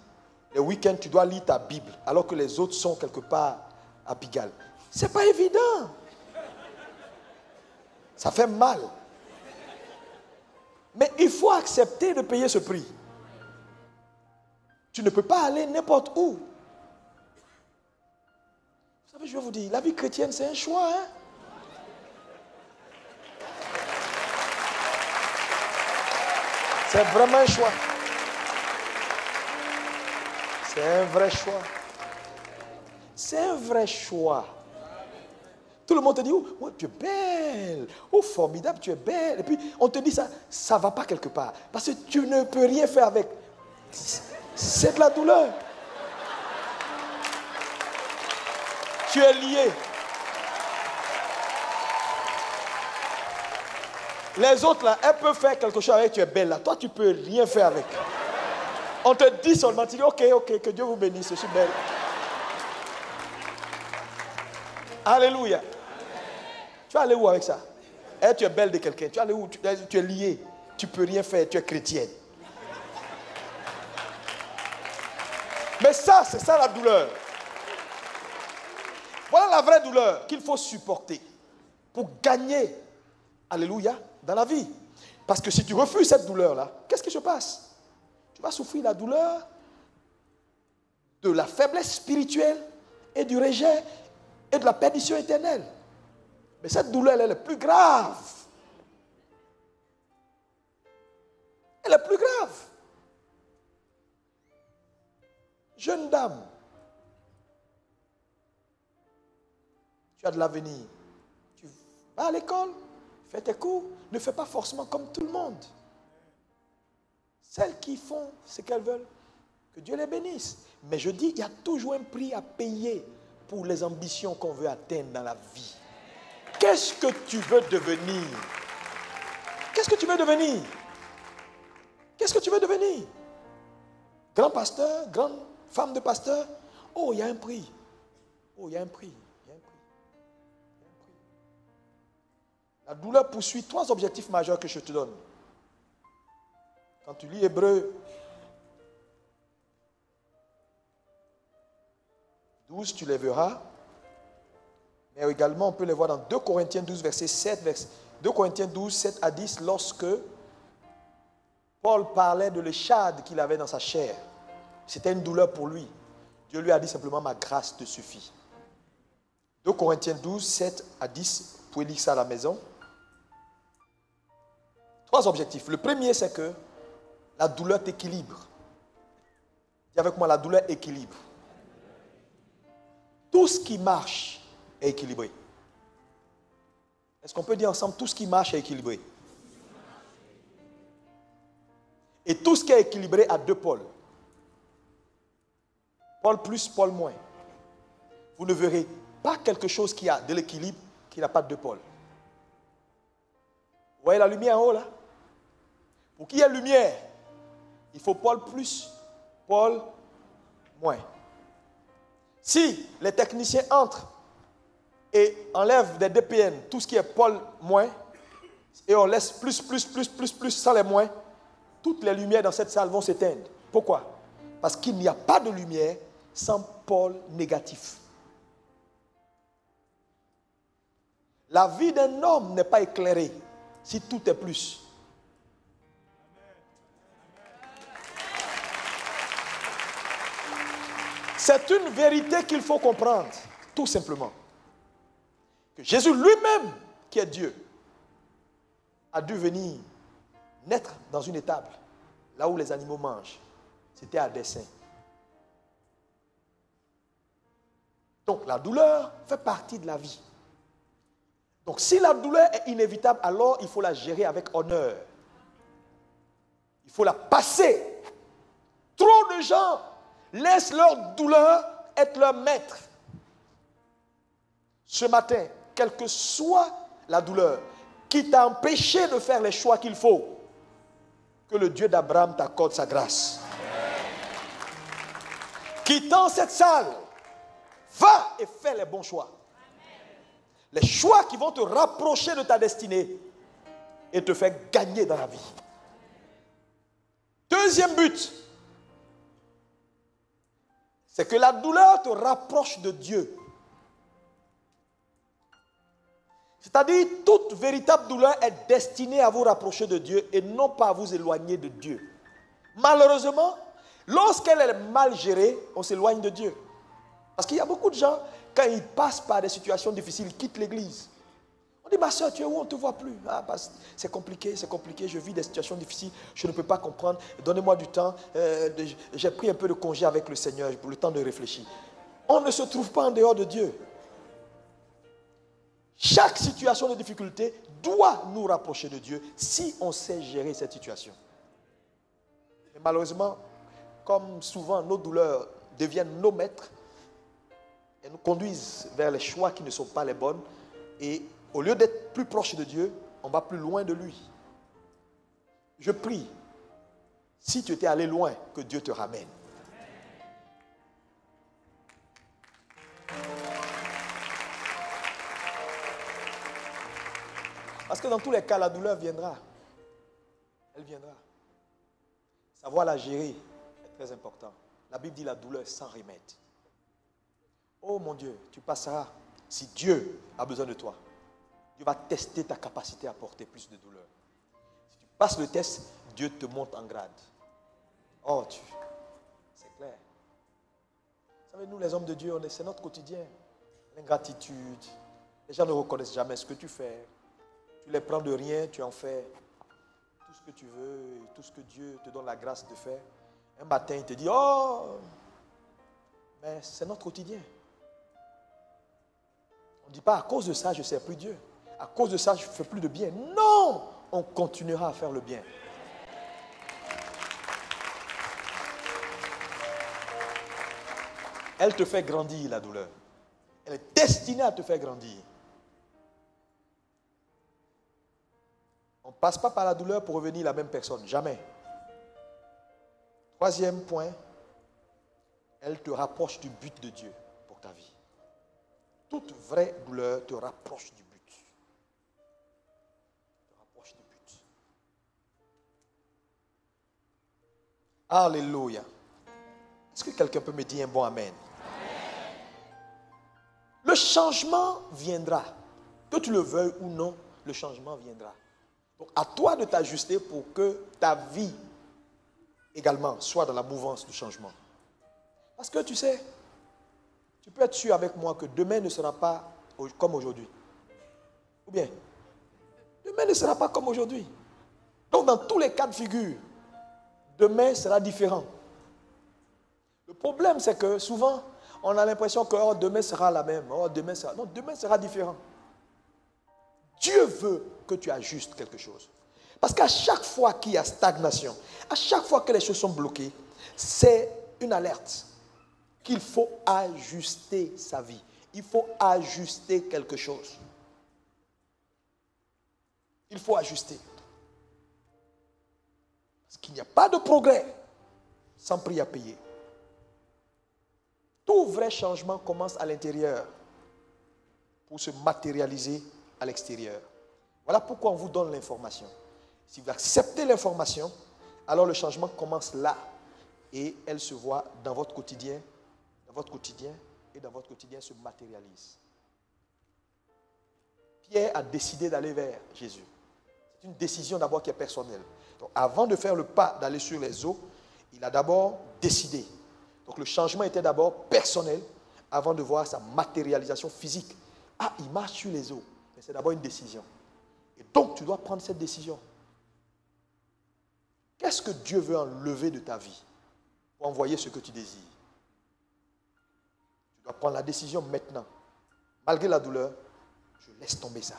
les week-ends, tu dois lire ta Bible, alors que les autres sont quelque part à Pigalle. C'est pas évident. Ça fait mal. Mais il faut accepter de payer ce prix. Tu ne peux pas aller n'importe où. Vous savez, je vais vous dire, la vie chrétienne, c'est un choix. Hein? C'est vraiment un choix. C'est un vrai choix. C'est un vrai choix. Tout le monde te dit, oh, tu es belle, oh formidable, tu es belle. Et puis on te dit ça, ça ne va pas quelque part. Parce que tu ne peux rien faire avec. C'est de la douleur. Tu es lié. Les autres là, elles peuvent faire quelque chose avec, tu es belle là. Toi, tu ne peux rien faire avec. On te dit seulement, tu dis, ok, ok, que Dieu vous bénisse, je suis belle. Alléluia. Tu vas aller où avec ça? Eh, Tu es belle de quelqu'un. Tu vas aller où? Tu, tu es lié. Tu peux rien faire. Tu es chrétienne. Mais ça, c'est ça la douleur. Voilà la vraie douleur qu'il faut supporter pour gagner, alléluia, dans la vie. Parce que si tu refuses cette douleur-là, qu'est-ce qui se passe? Tu vas souffrir la douleur de la faiblesse spirituelle et du rejet et de la perdition éternelle. Mais cette douleur, elle est la plus grave. Elle est plus grave. Jeune dame, tu as de l'avenir. Tu vas à l'école, fais tes cours, ne fais pas forcément comme tout le monde. Celles qui font ce qu'elles veulent, que Dieu les bénisse. Mais je dis, il y a toujours un prix à payer pour les ambitions qu'on veut atteindre dans la vie. Qu'est-ce que tu veux devenir? Qu'est-ce que tu veux devenir? Qu'est-ce que tu veux devenir? Grand pasteur, grande femme de pasteur Oh, il y a un prix. Oh, il y a un prix. La douleur poursuit trois objectifs majeurs que je te donne. Quand tu lis Hébreu 12, tu les verras. Mais également, on peut les voir dans 2 Corinthiens 12, verset 7, verset 2 Corinthiens 12, 7 à 10, lorsque Paul parlait de l'échade qu'il avait dans sa chair. C'était une douleur pour lui. Dieu lui a dit simplement, ma grâce te suffit. 2 Corinthiens 12, 7 à 10, vous pouvez lire ça à la maison. Trois objectifs. Le premier, c'est que la douleur t'équilibre. Dis avec moi, la douleur équilibre. Tout ce qui marche est équilibré. Est-ce qu'on peut dire ensemble, tout ce qui marche est équilibré? Et tout ce qui est équilibré a deux pôles. Pôle plus, pôle moins. Vous ne verrez pas quelque chose qui a de l'équilibre qui n'a pas de deux pôles. Vous voyez la lumière en haut là? Pour qu'il y ait lumière, il faut pôle plus, pôle moins. Si les techniciens entrent et enlèvent des DPN, tout ce qui est pôle moins, et on laisse plus, plus, plus, plus, plus sans les moins, toutes les lumières dans cette salle vont s'éteindre. Pourquoi? Parce qu'il n'y a pas de lumière sans pôle négatif. La vie d'un homme n'est pas éclairée si tout est plus. C'est une vérité qu'il faut comprendre, tout simplement. Que Jésus lui-même, qui est Dieu, a dû venir naître dans une étable, là où les animaux mangent. C'était à dessein. Donc la douleur fait partie de la vie. Donc si la douleur est inévitable, alors il faut la gérer avec honneur. Il faut la passer. Trop de gens laissent leur douleur être leur maître. Ce matin, quelle que soit la douleur qui t'a empêché de faire les choix qu'il faut, que le Dieu d'Abraham t'accorde sa grâce. Quittant cette salle, va et fais les bons choix. Les choix qui vont te rapprocher de ta destinée et te faire gagner dans la vie. Deuxième but, c'est que la douleur te rapproche de Dieu. C'est-à-dire, toute véritable douleur est destinée à vous rapprocher de Dieu et non pas à vous éloigner de Dieu. Malheureusement, lorsqu'elle est mal gérée, on s'éloigne de Dieu. Parce qu'il y a beaucoup de gens, quand ils passent par des situations difficiles, quittent l'église. On dit, ma soeur, tu es où? On ne te voit plus. Ah, c'est compliqué, c'est compliqué, je vis des situations difficiles, je ne peux pas comprendre. Donnez-moi du temps. Euh, j'ai pris un peu de congé avec le Seigneur pour le temps de réfléchir. On ne se trouve pas en dehors de Dieu. Chaque situation de difficulté doit nous rapprocher de Dieu si on sait gérer cette situation. Malheureusement, comme souvent nos douleurs deviennent nos maîtres, elles nous conduisent vers les choix qui ne sont pas les bonnes. Et au lieu d'être plus proche de Dieu, on va plus loin de lui. Je prie, si tu étais allé loin, que Dieu te ramène. Parce que dans tous les cas, la douleur viendra. Elle viendra. Savoir la gérer est très important. La Bible dit la douleur sans remède. Oh mon Dieu, tu passeras. Si Dieu a besoin de toi, Dieu va tester ta capacité à porter plus de douleur. Si tu passes le test, Dieu te monte en grade. Oh, tu. C'est clair. Vous savez, nous, les hommes de Dieu, c'est notre quotidien. L'ingratitude. Les gens ne reconnaissent jamais ce que tu fais. Tu les prends de rien, tu en fais tout ce que tu veux, tout ce que Dieu te donne la grâce de faire. Un matin, il te dit, oh, mais c'est notre quotidien. On ne dit pas, à cause de ça, je ne sers plus Dieu. À cause de ça, je ne fais plus de bien. Non, on continuera à faire le bien. Elle te fait grandir, la douleur. Elle est destinée à te faire grandir. On ne passe pas par la douleur pour revenir la même personne, jamais. Troisième point, elle te rapproche du but de Dieu pour ta vie. Toute vraie douleur te rapproche du but. Alléluia. Est-ce que quelqu'un peut me dire un bon Amen? Le changement viendra. Que tu le veuilles ou non, le changement viendra. Donc à toi de t'ajuster pour que ta vie également soit dans la mouvance du changement. Parce que tu sais, tu peux être sûr avec moi que demain ne sera pas comme aujourd'hui. Ou bien, demain ne sera pas comme aujourd'hui. Donc dans tous les cas de figure, demain sera différent. Le problème, c'est que souvent, on a l'impression que oh, demain sera la même. Oh, demain sera... Non, demain sera différent. Dieu veut que tu ajustes quelque chose. Parce qu'à chaque fois qu'il y a stagnation, à chaque fois que les choses sont bloquées, c'est une alerte qu'il faut ajuster sa vie. Il faut ajuster quelque chose. Il faut ajuster. Parce qu'il n'y a pas de progrès sans prix à payer. Tout vrai changement commence à l'intérieur pour se matérialiser à l'extérieur. Voilà pourquoi on vous donne l'information. Si vous acceptez l'information, alors le changement commence là et elle se voit dans votre quotidien, dans votre quotidien et dans votre quotidien se matérialise. Pierre a décidé d'aller vers Jésus. C'est une décision d'abord qui est personnelle. Donc avant de faire le pas d'aller sur les eaux, il a d'abord décidé. Donc le changement était d'abord personnel avant de voir sa matérialisation physique. Ah, il marche sur les eaux. Mais c'est d'abord une décision. Et donc tu dois prendre cette décision. Qu'est-ce que Dieu veut enlever de ta vie pour envoyer ce que tu désires? Tu dois prendre la décision maintenant. Malgré la douleur, je laisse tomber ça.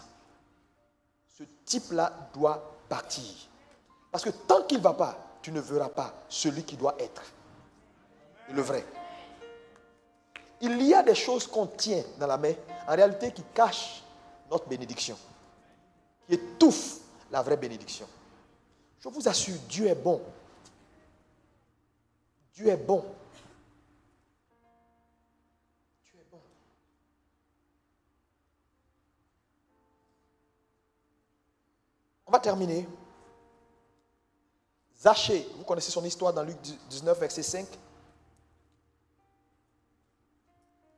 Ce type-là doit partir. Parce que tant qu'il ne va pas, tu ne verras pas celui qui doit être. Le vrai. Il y a des choses qu'on tient dans la main, en réalité, qui cachent notre bénédiction, qui étouffent la vraie bénédiction. Je vous assure, Dieu est bon. Dieu est bon. Dieu est bon. On va terminer. Zachée, vous connaissez son histoire dans Luc 19, verset 5.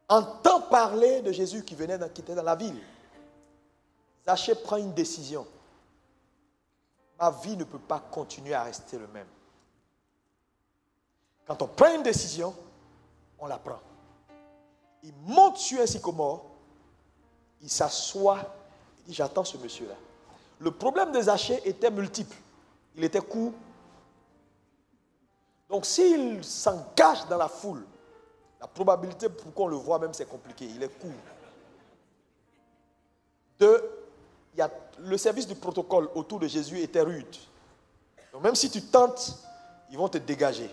Entend parler de Jésus qui venait était dans la ville. Zachée prend une décision ma vie ne peut pas continuer à rester le même. Quand on prend une décision, on la prend. Il monte sur un sycomore, il s'assoit, il dit J'attends ce monsieur-là. Le problème des achats était multiple. Il était court. Donc s'il s'engage dans la foule, la probabilité pour qu'on le voit même, c'est compliqué. Il est court. Deux, le service du protocole autour de Jésus était rude. Donc même si tu tentes, ils vont te dégager.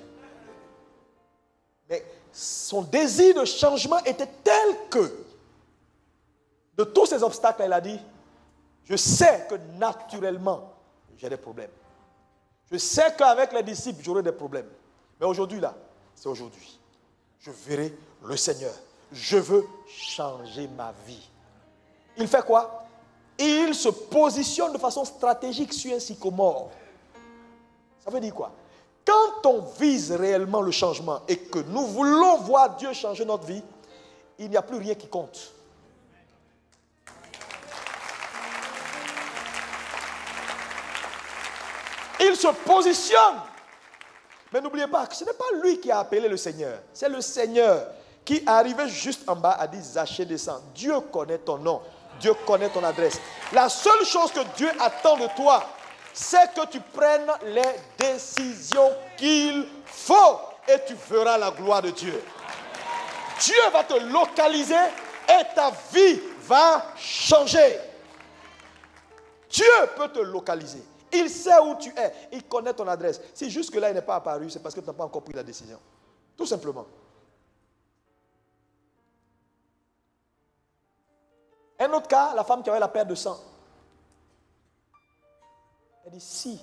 Mais son désir de changement était tel que, de tous ces obstacles, il a dit, je sais que naturellement, j'ai des problèmes. Je sais qu'avec les disciples, j'aurai des problèmes. Mais aujourd'hui, là, c'est aujourd'hui. Je verrai le Seigneur. Je veux changer ma vie. Il fait quoi? Il se positionne de façon stratégique sur un sycomore. Ça veut dire quoi? Quand on vise réellement le changement et que nous voulons voir Dieu changer notre vie, il n'y a plus rien qui compte. Il se positionne. Mais n'oubliez pas que ce n'est pas lui qui a appelé le Seigneur. C'est le Seigneur qui, arrivé juste en bas, a dit Zaché, descend. Dieu connaît ton nom. Dieu connaît ton adresse. La seule chose que Dieu attend de toi, c'est que tu prennes les décisions qu'il faut et tu feras la gloire de Dieu. Dieu va te localiser et ta vie va changer. Dieu peut te localiser. Il sait où tu es. Il connaît ton adresse. Si jusque-là il n'est pas apparu, c'est parce que tu n'as pas encore pris la décision. Tout simplement. Un autre cas, la femme qui avait la perte de sang. Elle dit, si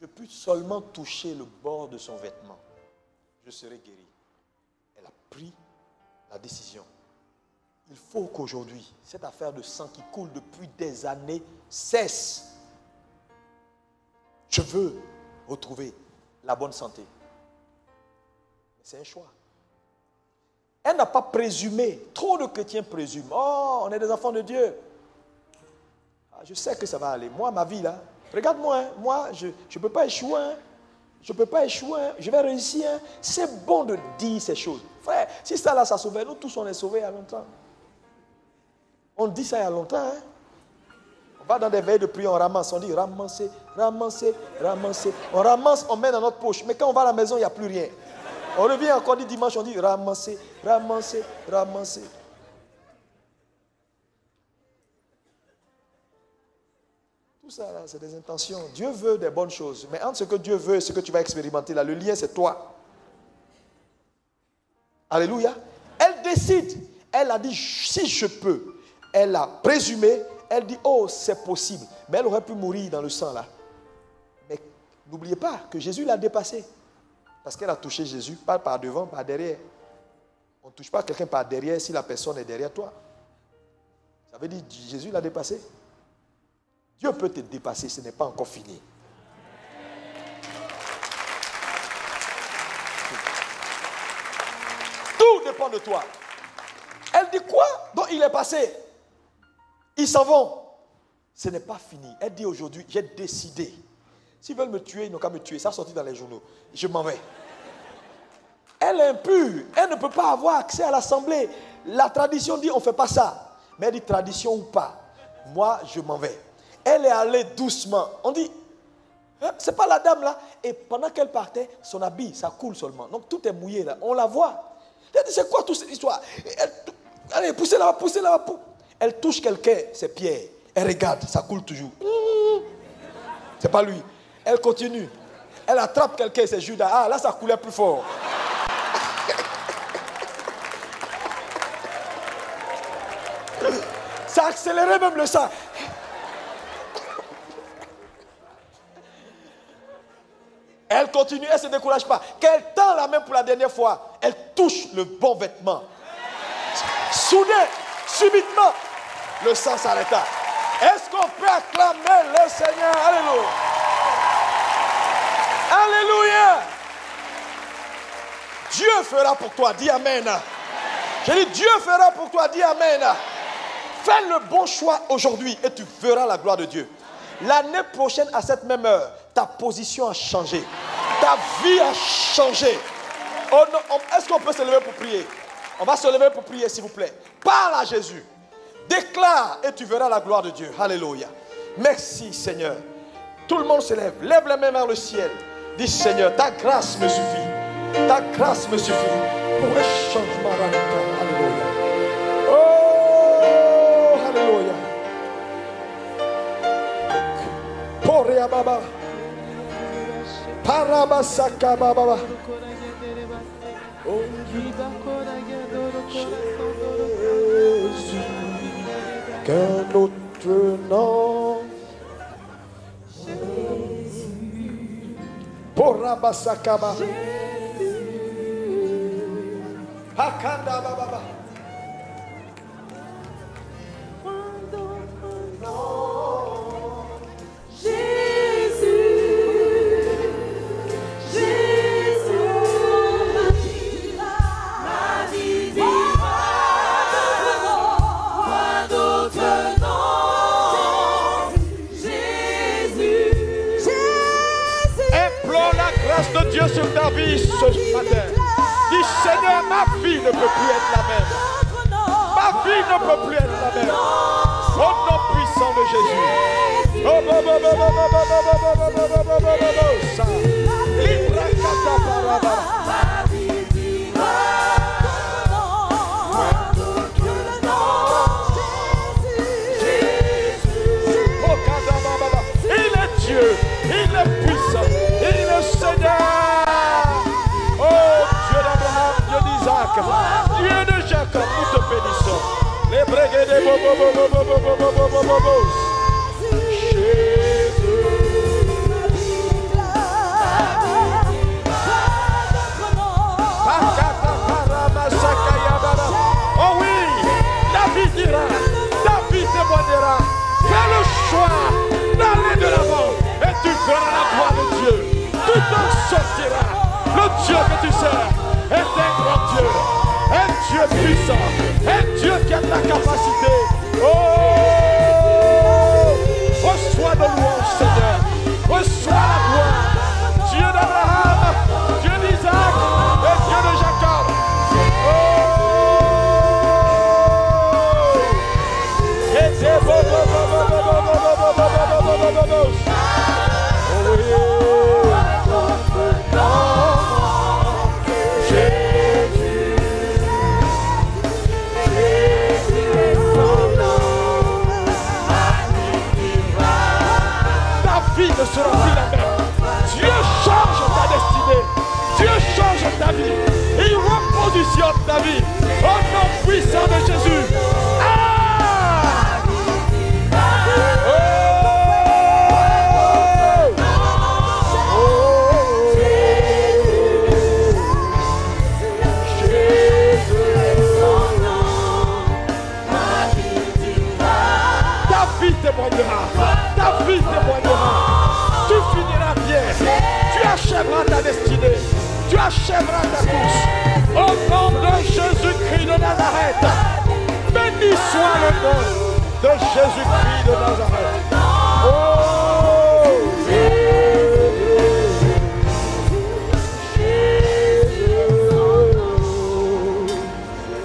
je puis seulement toucher le bord de son vêtement, je serai guérie. Elle a pris la décision. Il faut qu'aujourd'hui, cette affaire de sang qui coule depuis des années cesse. Je veux retrouver la bonne santé. C'est un choix. Elle n'a pas présumé. Trop de chrétiens présument. Oh, on est des enfants de Dieu. Ah, je sais que ça va aller. Moi, ma vie, là, regarde-moi. Hein. Moi, je ne peux pas échouer. Hein. Je ne peux pas échouer. Hein. Je vais réussir. C'est bon de dire ces choses. Frère, si ça là, ça sauve, nous tous, on est sauvés il y a longtemps. On dit ça il y a longtemps. On va dans des veilles de prière, on ramasse, on dit ramasser, ramasser, ramasser. On ramasse, on met dans notre poche. Mais quand on va à la maison, il n'y a plus rien. On revient encore dit dimanche, on dit ramasser, ramasser, ramasser. Tout ça, là, c'est des intentions. Dieu veut des bonnes choses. Mais entre ce que Dieu veut et ce que tu vas expérimenter, là, le lien, c'est toi. Alléluia. Elle décide. Elle a dit, si je peux. Elle a présumé. Elle dit, oh, c'est possible. Mais elle aurait pu mourir dans le sang, là. Mais n'oubliez pas que Jésus l'a dépassé. Parce qu'elle a touché Jésus, pas par devant, par derrière. On ne touche pas quelqu'un par derrière si la personne est derrière toi. Ça veut dire Jésus l'a dépassé. Dieu peut te dépasser, ce n'est pas encore fini. Tout dépend de toi. Elle dit quoi? Donc il est passé. Ils s'en vont. Ce n'est pas fini. Elle dit aujourd'hui, j'ai décidé. S'ils veulent me tuer, ils n'ont qu'à me tuer. Ça a sorti dans les journaux. Je m'en vais. Elle est impure. Elle ne peut pas avoir accès à l'assemblée. La tradition dit on ne fait pas ça. Mais elle dit tradition ou pas. Moi, je m'en vais. Elle est allée doucement. On dit, hein, c'est pas la dame là. Et pendant qu'elle partait, son habit, ça coule seulement. Donc tout est mouillé là. On la voit. Elle dit, c'est quoi toute cette histoire? Elle, Allez, poussez là-bas, poussez là-bas. Elle touche quelqu'un, c'est Pierre. Elle regarde, ça coule toujours. C'est pas lui. Elle continue. Elle attrape quelqu'un, c'est Judas. Ah, là, ça coulait plus fort. Ça accélérait même le sang. Elle continue, elle ne se décourage pas. Qu'elle tend la main pour la dernière fois, elle touche le bon vêtement. Soudain, subitement, le sang s'arrêta. Est-ce qu'on peut acclamer le Seigneur? Alléluia. Alléluia. Dieu fera pour toi, dis Amen. J'ai dit, Dieu fera pour toi, dis Amen. Fais le bon choix aujourd'hui et tu verras la gloire de Dieu. L'année prochaine, à cette même heure, ta position a changé. Ta vie a changé. Oh est-ce qu'on peut se lever pour prier? On va se lever pour prier, s'il vous plaît. Parle à Jésus. Déclare et tu verras la gloire de Dieu. Alléluia. Merci, Seigneur. Tout le monde se lève. Lève les mains vers le ciel. Dis, Seigneur, ta grâce me suffit. Ta grâce me suffit pour un changement radical. Alléluia. Oh, Alléluia. Poria Baba. Parabasaka Baba. Oh, qu'un autre nom. Porabasakaba. Hakanda Baba. Sur ta vie ce matin. Dis Seigneur, ma vie ne peut plus être la même. Ma vie ne peut plus être la même. Au nom puissant de Jésus. Oh, d'aller de l'avant et tu verras la gloire de Dieu. Tout en sortira. Le Dieu que tu sers est un grand Dieu, un Dieu puissant, un Dieu qui a de la capacité. Oh, reçois de louange, Seigneur. Reçois la gloire. Dieu d'Abraham, Dieu d'Isaac et Dieu de Jacob. Oh, et c'est beau, beau, beau, beau, beau, beau, beau, beau, bénédiction de ta vie. Au nom puissant de Jésus. Béni soit le nom de Jésus-Christ de Nazareth. Oh!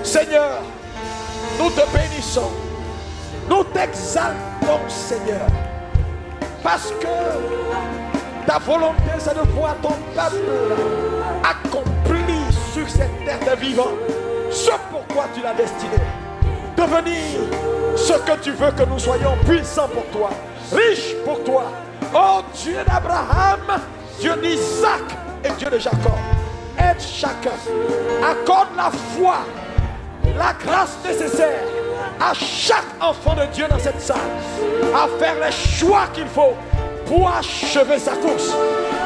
Seigneur, nous te bénissons. Nous t'exaltons, Seigneur. Parce que ta volonté, c'est de voir ton peuple accompli sur cette terre de vivants. Tu l'as destiné. Devenir ce que tu veux que nous soyons puissants pour toi, riches pour toi. Oh Dieu d'Abraham, Dieu d'Isaac et Dieu de Jacob. Aide chacun. Accorde la foi la grâce nécessaire à chaque enfant de Dieu dans cette salle à faire les choix qu'il faut pour achever sa course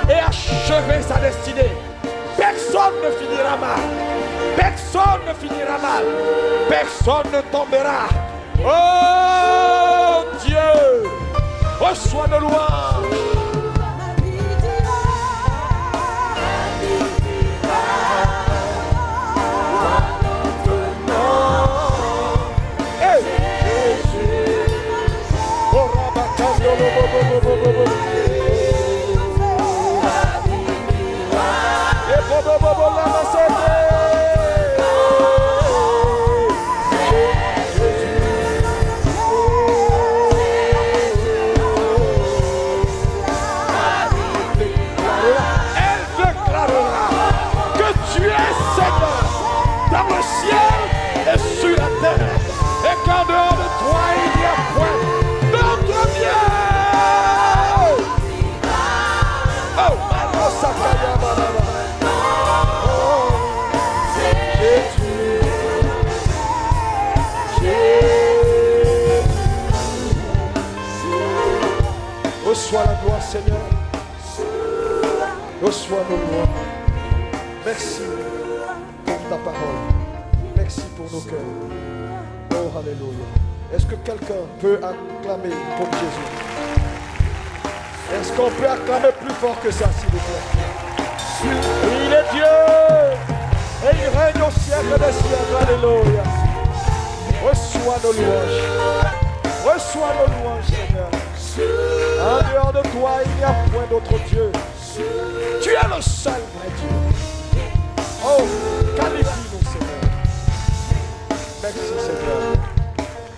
et achever sa destinée. Personne ne finira mal. Personne ne finira mal. Personne ne tombera. Oh Dieu, reçois nos louanges. Reçois nos gloires. Merci pour ta parole. Merci pour nos cœurs. Oh, Alléluia. Est-ce que quelqu'un peut acclamer pour Jésus? Est-ce qu'on peut acclamer plus fort que ça, s'il vous plaît? Il est Dieu et il règne au siècle des siècles. Alléluia. Reçois nos louanges. Reçois nos louanges, Seigneur. En dehors de toi, il n'y a point d'autre Dieu. Tu es le seul vrai Dieu. Oh, qualifie-nous, Seigneur. Merci, Seigneur.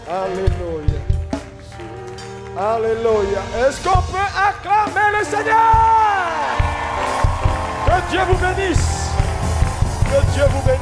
Alléluia. Alléluia. Est-ce qu'on peut acclamer le Seigneur? Que Dieu vous bénisse. Que Dieu vous bénisse.